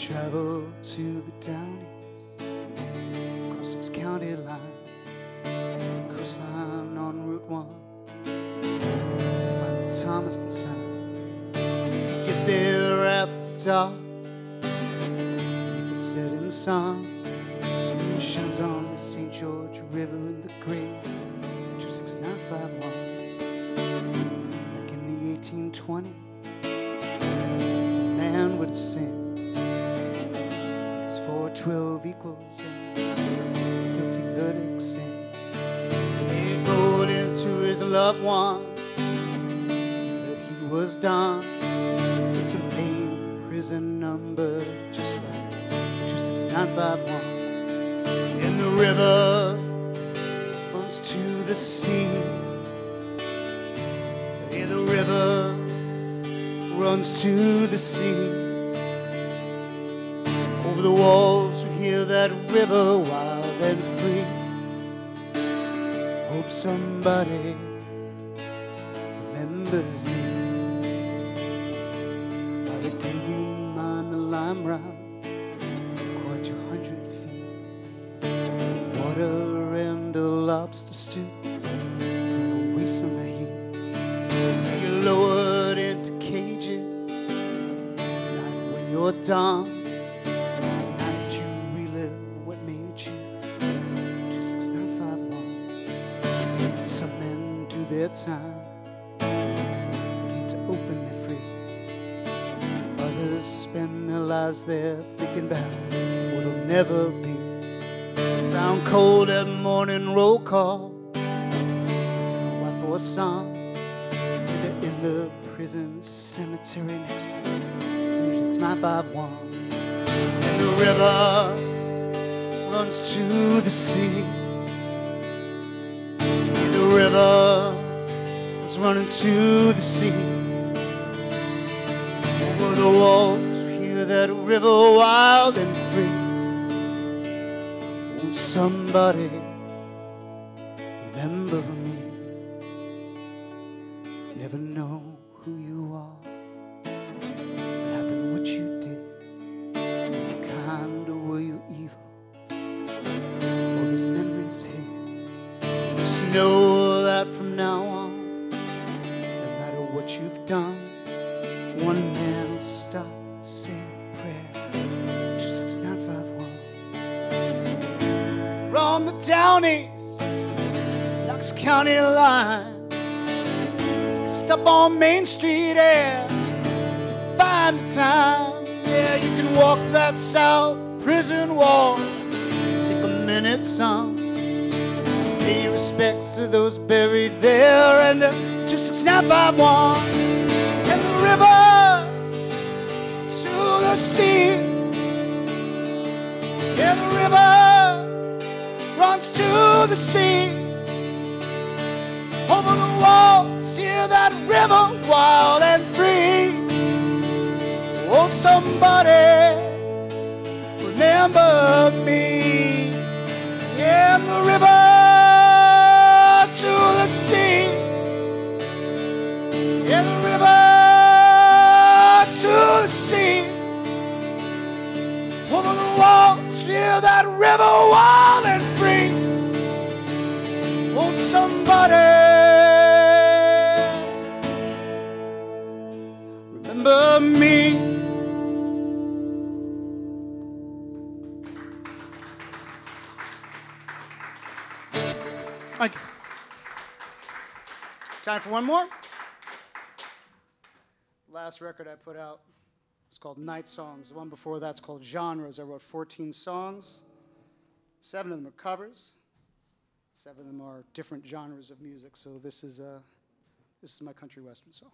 Travel to the down east, across Essex County line, coastline on Route 1, find the Thomaston sign. Get there after dark, meet the setting sun. Main Street and find the time. Yeah, you can walk that south prison wall. Take a minute, son. Pay respects to those buried there and uh, 26951. And the river to the sea. Yeah, the river runs to the sea. Over the walls, feel that river wild and free. Won't somebody remember me? Yeah, the river to the sea. Yeah, the river to the sea. Over the walls, yeah, that river wild and free. Won't somebody remember me? Thank you. Time for one more. Last record I put out was called Night Songs. The one before that's called Genres. I wrote 14 songs. Seven of them are covers. Seven of them are different genres of music. So this is uh, this is my country western song.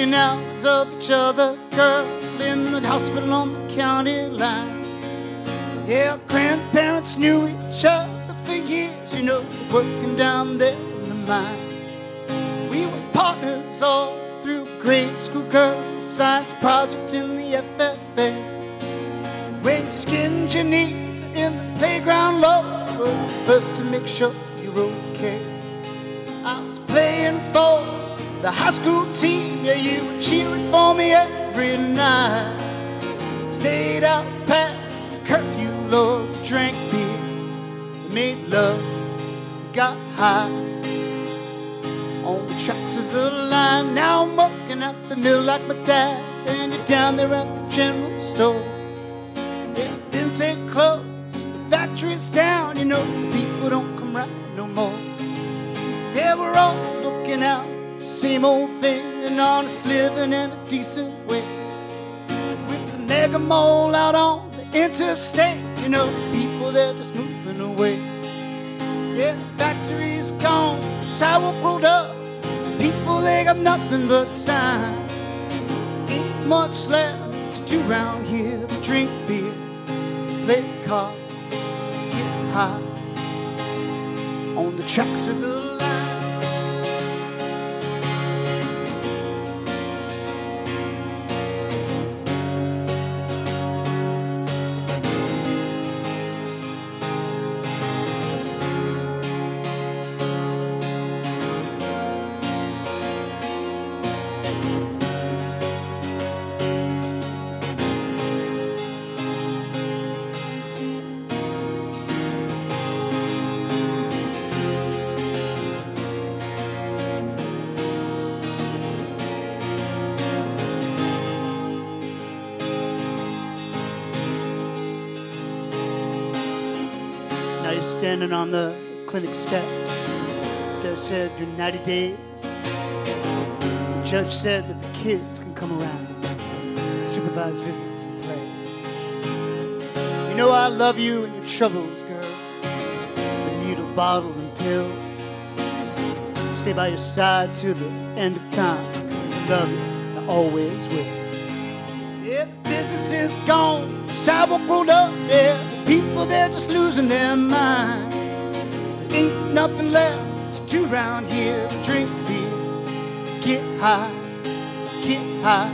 Within hours of each other, girl, in the hospital on the county line. Yeah, grandparents knew each other for years, you know, working down there in the mine. We were partners all through grade school, girl, science project in the FFA. When skinned your knee in the playground was first to make sure you're okay. I was playing for the high school team. Yeah, you were cheering for me every night. Stayed out past the curfew, Lord, drank beer, made love, got high. On the tracks of the line, now I'm working at the mill like my dad, and you're down there at the general store. It didn't say close, the factory's down, you know, people don't come right no more. Yeah, we're all looking out, same old thing, an honest living in a decent way. With the mega mall out on the interstate, you know, people they're just moving away. Yeah, the factory's gone, rolled up, people they got nothing but time. Ain't much left to do round here but drink beer, play cards, get high on the tracks of the standing on the clinic steps. Judge said you're 90 days. The judge said that the kids can come around, supervise visits and play. You know I love you and your troubles, girl. The needle, bottle, and pills. Stay by your side to the end of time. I love you, I always will. Yeah, business is gone, sidewalk rolled up, yeah. The people, they're just losing their minds. Ain't nothing left to do round here but drink beer, get high, get high.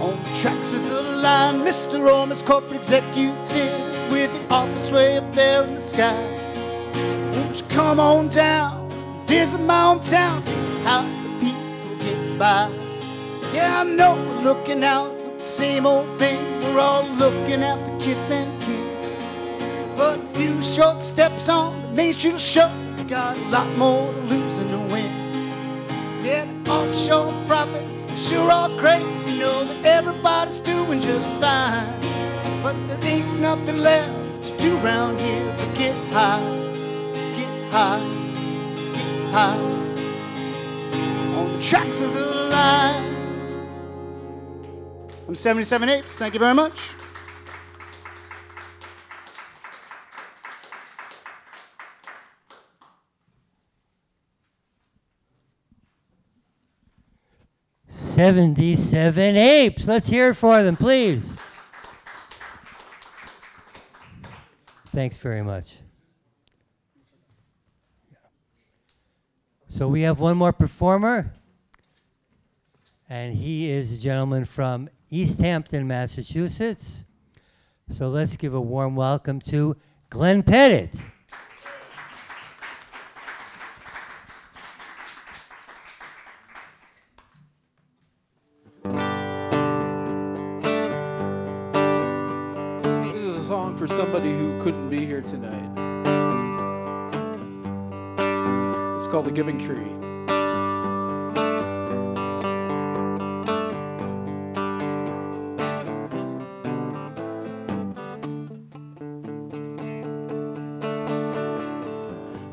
On the tracks of the line, Mr. or Corporate Executive, with your office way up there in the sky. Won't you come on down, visit my hometown, see how the people get by. Yeah, I know we're looking out for the same old thing. We're all looking at the kid short steps on the Street show, got a lot more to lose than to win. Yeah, the offshore profits sure are great. You know that everybody's doing just fine. But there ain't nothing left to do round here but get high, get high, get high on the tracks of the line. I'm 77 Apes. Thank you very much. Seventy-seven apes. Let's hear it for them, please. Thanks very much. So we have one more performer. and he is a gentleman from Easthampton, Massachusetts. So let's give a warm welcome to Glenn Pettit. For somebody who couldn't be here tonight. It's called The Giving Tree.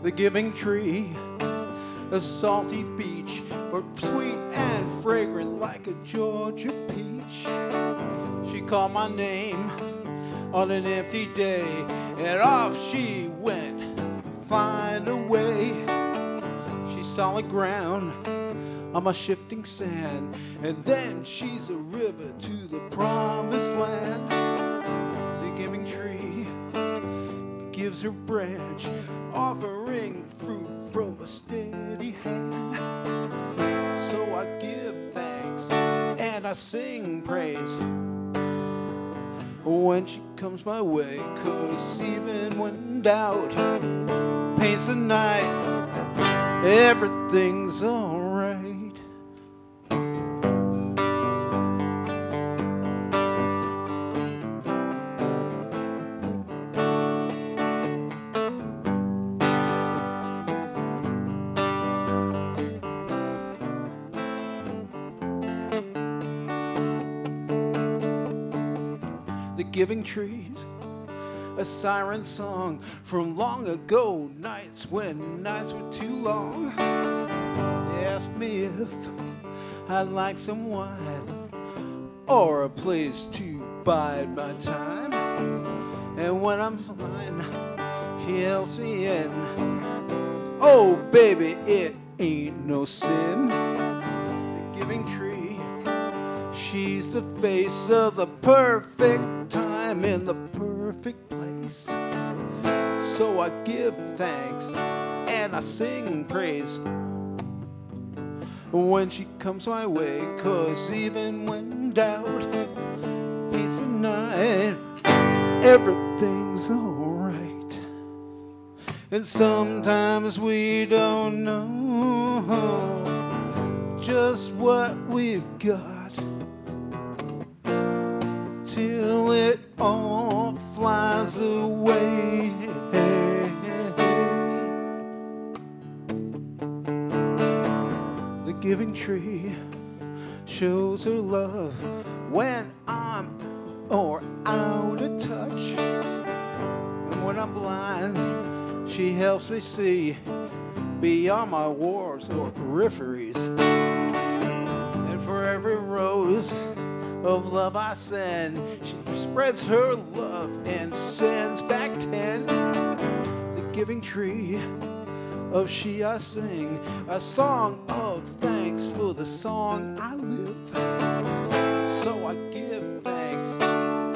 The Giving Tree, a salty beach, or sweet and fragrant like a Georgia peach. She called my name on an empty day, and off she went, flying away. She's solid ground on my shifting sand, and then she's a river to the promised land. The giving tree gives her branch, offering fruit from a steady hand. So I give thanks and I sing praise when she comes my way. Cause even when doubt paints the night, everything's alright. Trees. A siren song from long ago nights when nights were too long. Ask me if I'd like some wine or a place to bide my time. And when I'm flying, she helps me in. Oh, baby, it ain't no sin. The giving tree. She's the face of the perfect time in the perfect place. So I give thanks and I sing praise when she comes my way. Cause even when doubt the night, everything's alright. And sometimes we don't know just what we've got till it all flies away. The giving tree shows her love when I'm or out of touch. And when I'm blind, she helps me see beyond my wars or peripheries. And for every rose of love I send. She spreads her love and sends back ten. The giving tree of she I sing, a song of thanks for the song I live. So I give thanks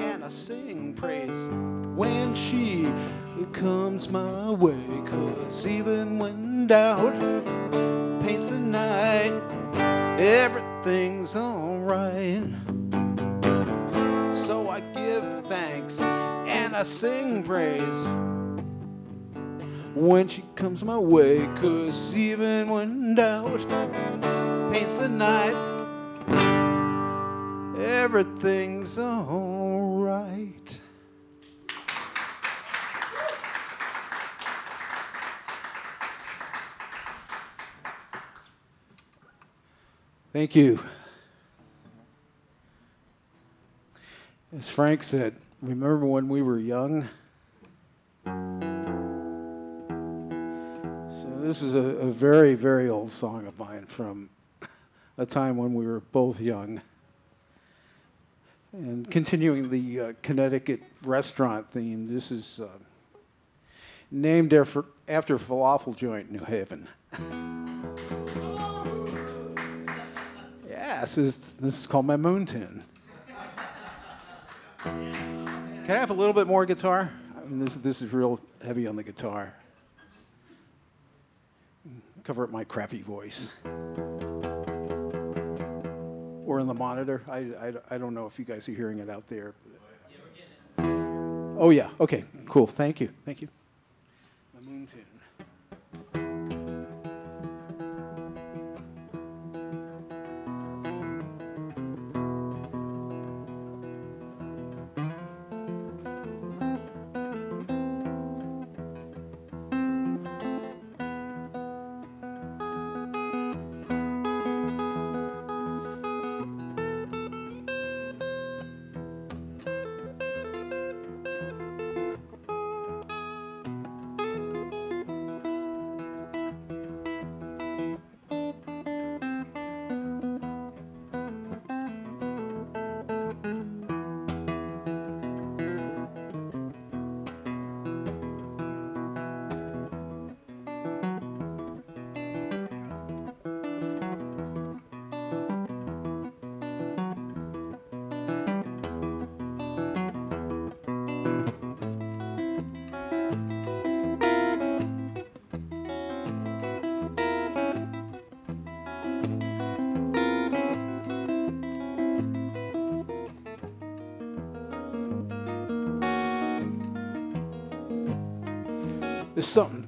and I sing praise when she comes my way. Cause even when doubt paints the night, everything's alright. So I give thanks and I sing praise when she comes my way. Cause even when doubt paints the night, everything's alright. Thank you. As Frank said, remember when we were young? So, this is a, a very, very old song of mine from a time when we were both young. And continuing the uh, Connecticut restaurant theme, this is uh, named after, after falafel joint in New Haven. yeah, this is, this is called my moon tin. Can I have a little bit more guitar? I mean, this, this is real heavy on the guitar. Cover up my crappy voice. or in the monitor. I, I, I don't know if you guys are hearing it out there. Oh, yeah. Okay, cool. Thank you. Thank you. The moon.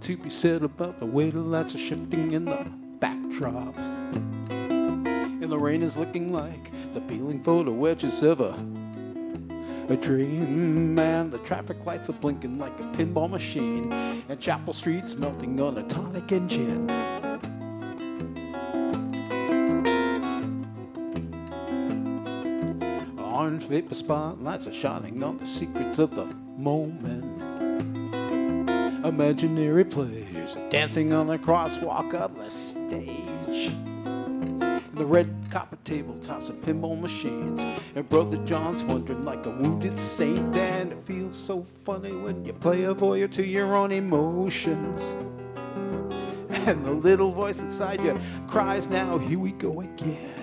To be said about the way the lights are shifting in the backdrop. And the rain is looking like the peeling photo wedges of a, a dream. And the traffic lights are blinking like a pinball machine. And Chapel Street's melting on a tonic and gin. Orange vapor spotlights are shining on the secrets of the moment. Imaginary players dancing on the crosswalk of the stage. The red copper tabletops and pinball machines. And Brother John's wondering like a wounded saint. And it feels so funny when you play a voyeur to your own emotions. And the little voice inside you cries, Now here we go again.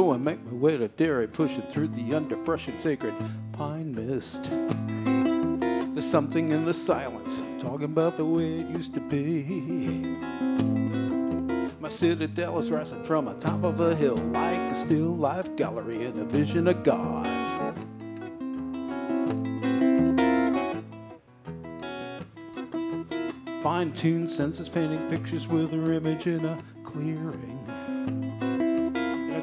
So I make my way to Derry, pushing through the underbrush and sacred pine mist. There's something in the silence, talking about the way it used to be. My citadel is rising from the top of a hill like a still life gallery in a vision of God. Fine tuned senses painting pictures with her image in a clearing.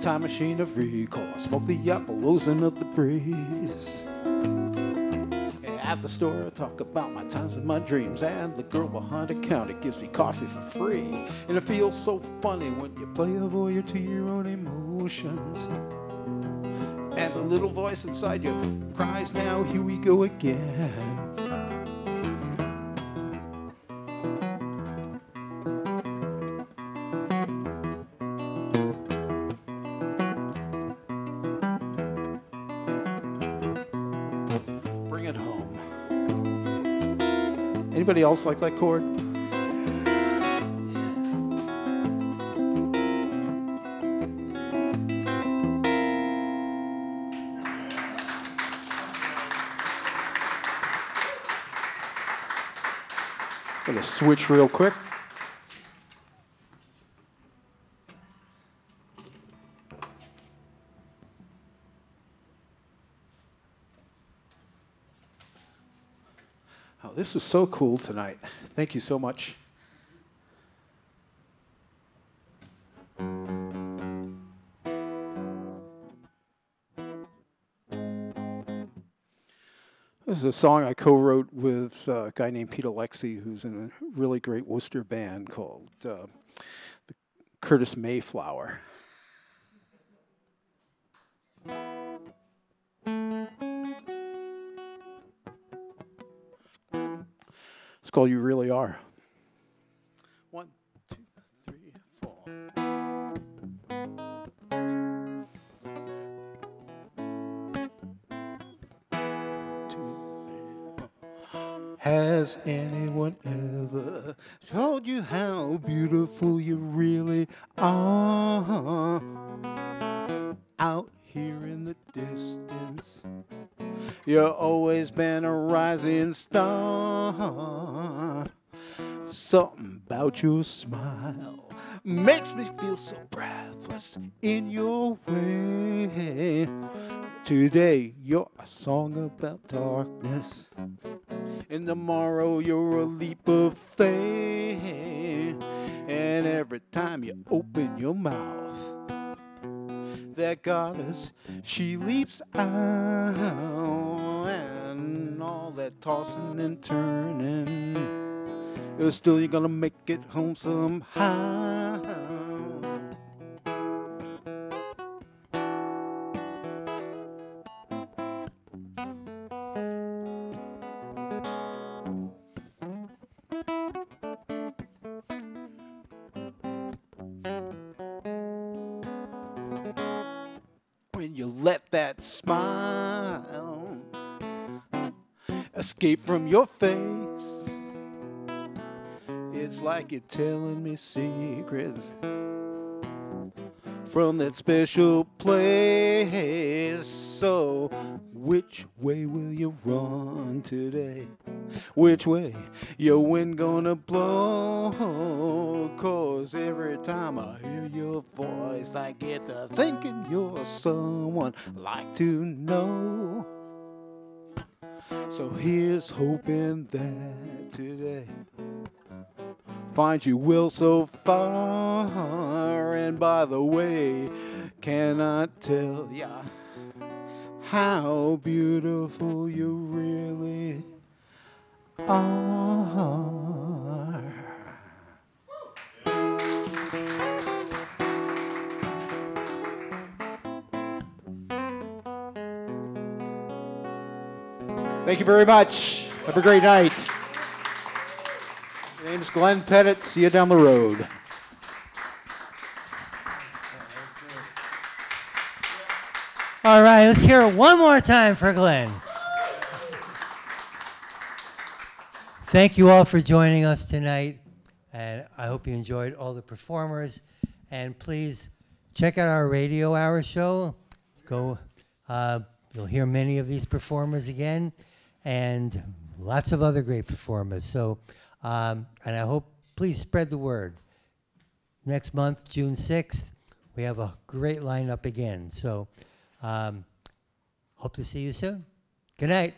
Time machine of recall, smoke the apple oozing of the breeze. At the store, I talk about my times and my dreams. And the girl behind the counter gives me coffee for free. And it feels so funny when you play a voyeur to your own emotions. And the little voice inside you cries, Now here we go again. Anybody else like that chord? Gonna switch real quick. This is so cool tonight. Thank you so much. This is a song I co-wrote with uh, a guy named Peter Lexi, who's in a really great Worcester band called uh, the Curtis Mayflower. It's called You Really Are. One, two, three, four. Has anyone ever told you how beautiful you really are? Out here in the distance, you've always been a rising star. Something about your smile makes me feel so breathless in your way. Today, you're a song about darkness. And tomorrow, you're a leap of faith. And every time you open your mouth, that goddess, she leaps out. And all that tossing and turning, uh, still you're gonna make it home somehow. Escape from your face, it's like you're telling me secrets from that special place. So, which way will you run today? Which way your wind gonna blow? Cause every time I hear your voice, I get to thinking you're someone I'd like to know. So here's hoping that today finds you will so far. And by the way, cannot tell ya how beautiful you really are. Thank you very much. Have a great night. My name's Glenn Pettit. See you down the road. All right, let's hear it one more time for Glenn. Thank you all for joining us tonight, and I hope you enjoyed all the performers. And please check out our radio hour show. Go, uh, you'll hear many of these performers again, and lots of other great performers. So, um, and I hope please spread the word. Next month, June sixth, we have a great lineup again. So. Um, hope to see you soon. Good night.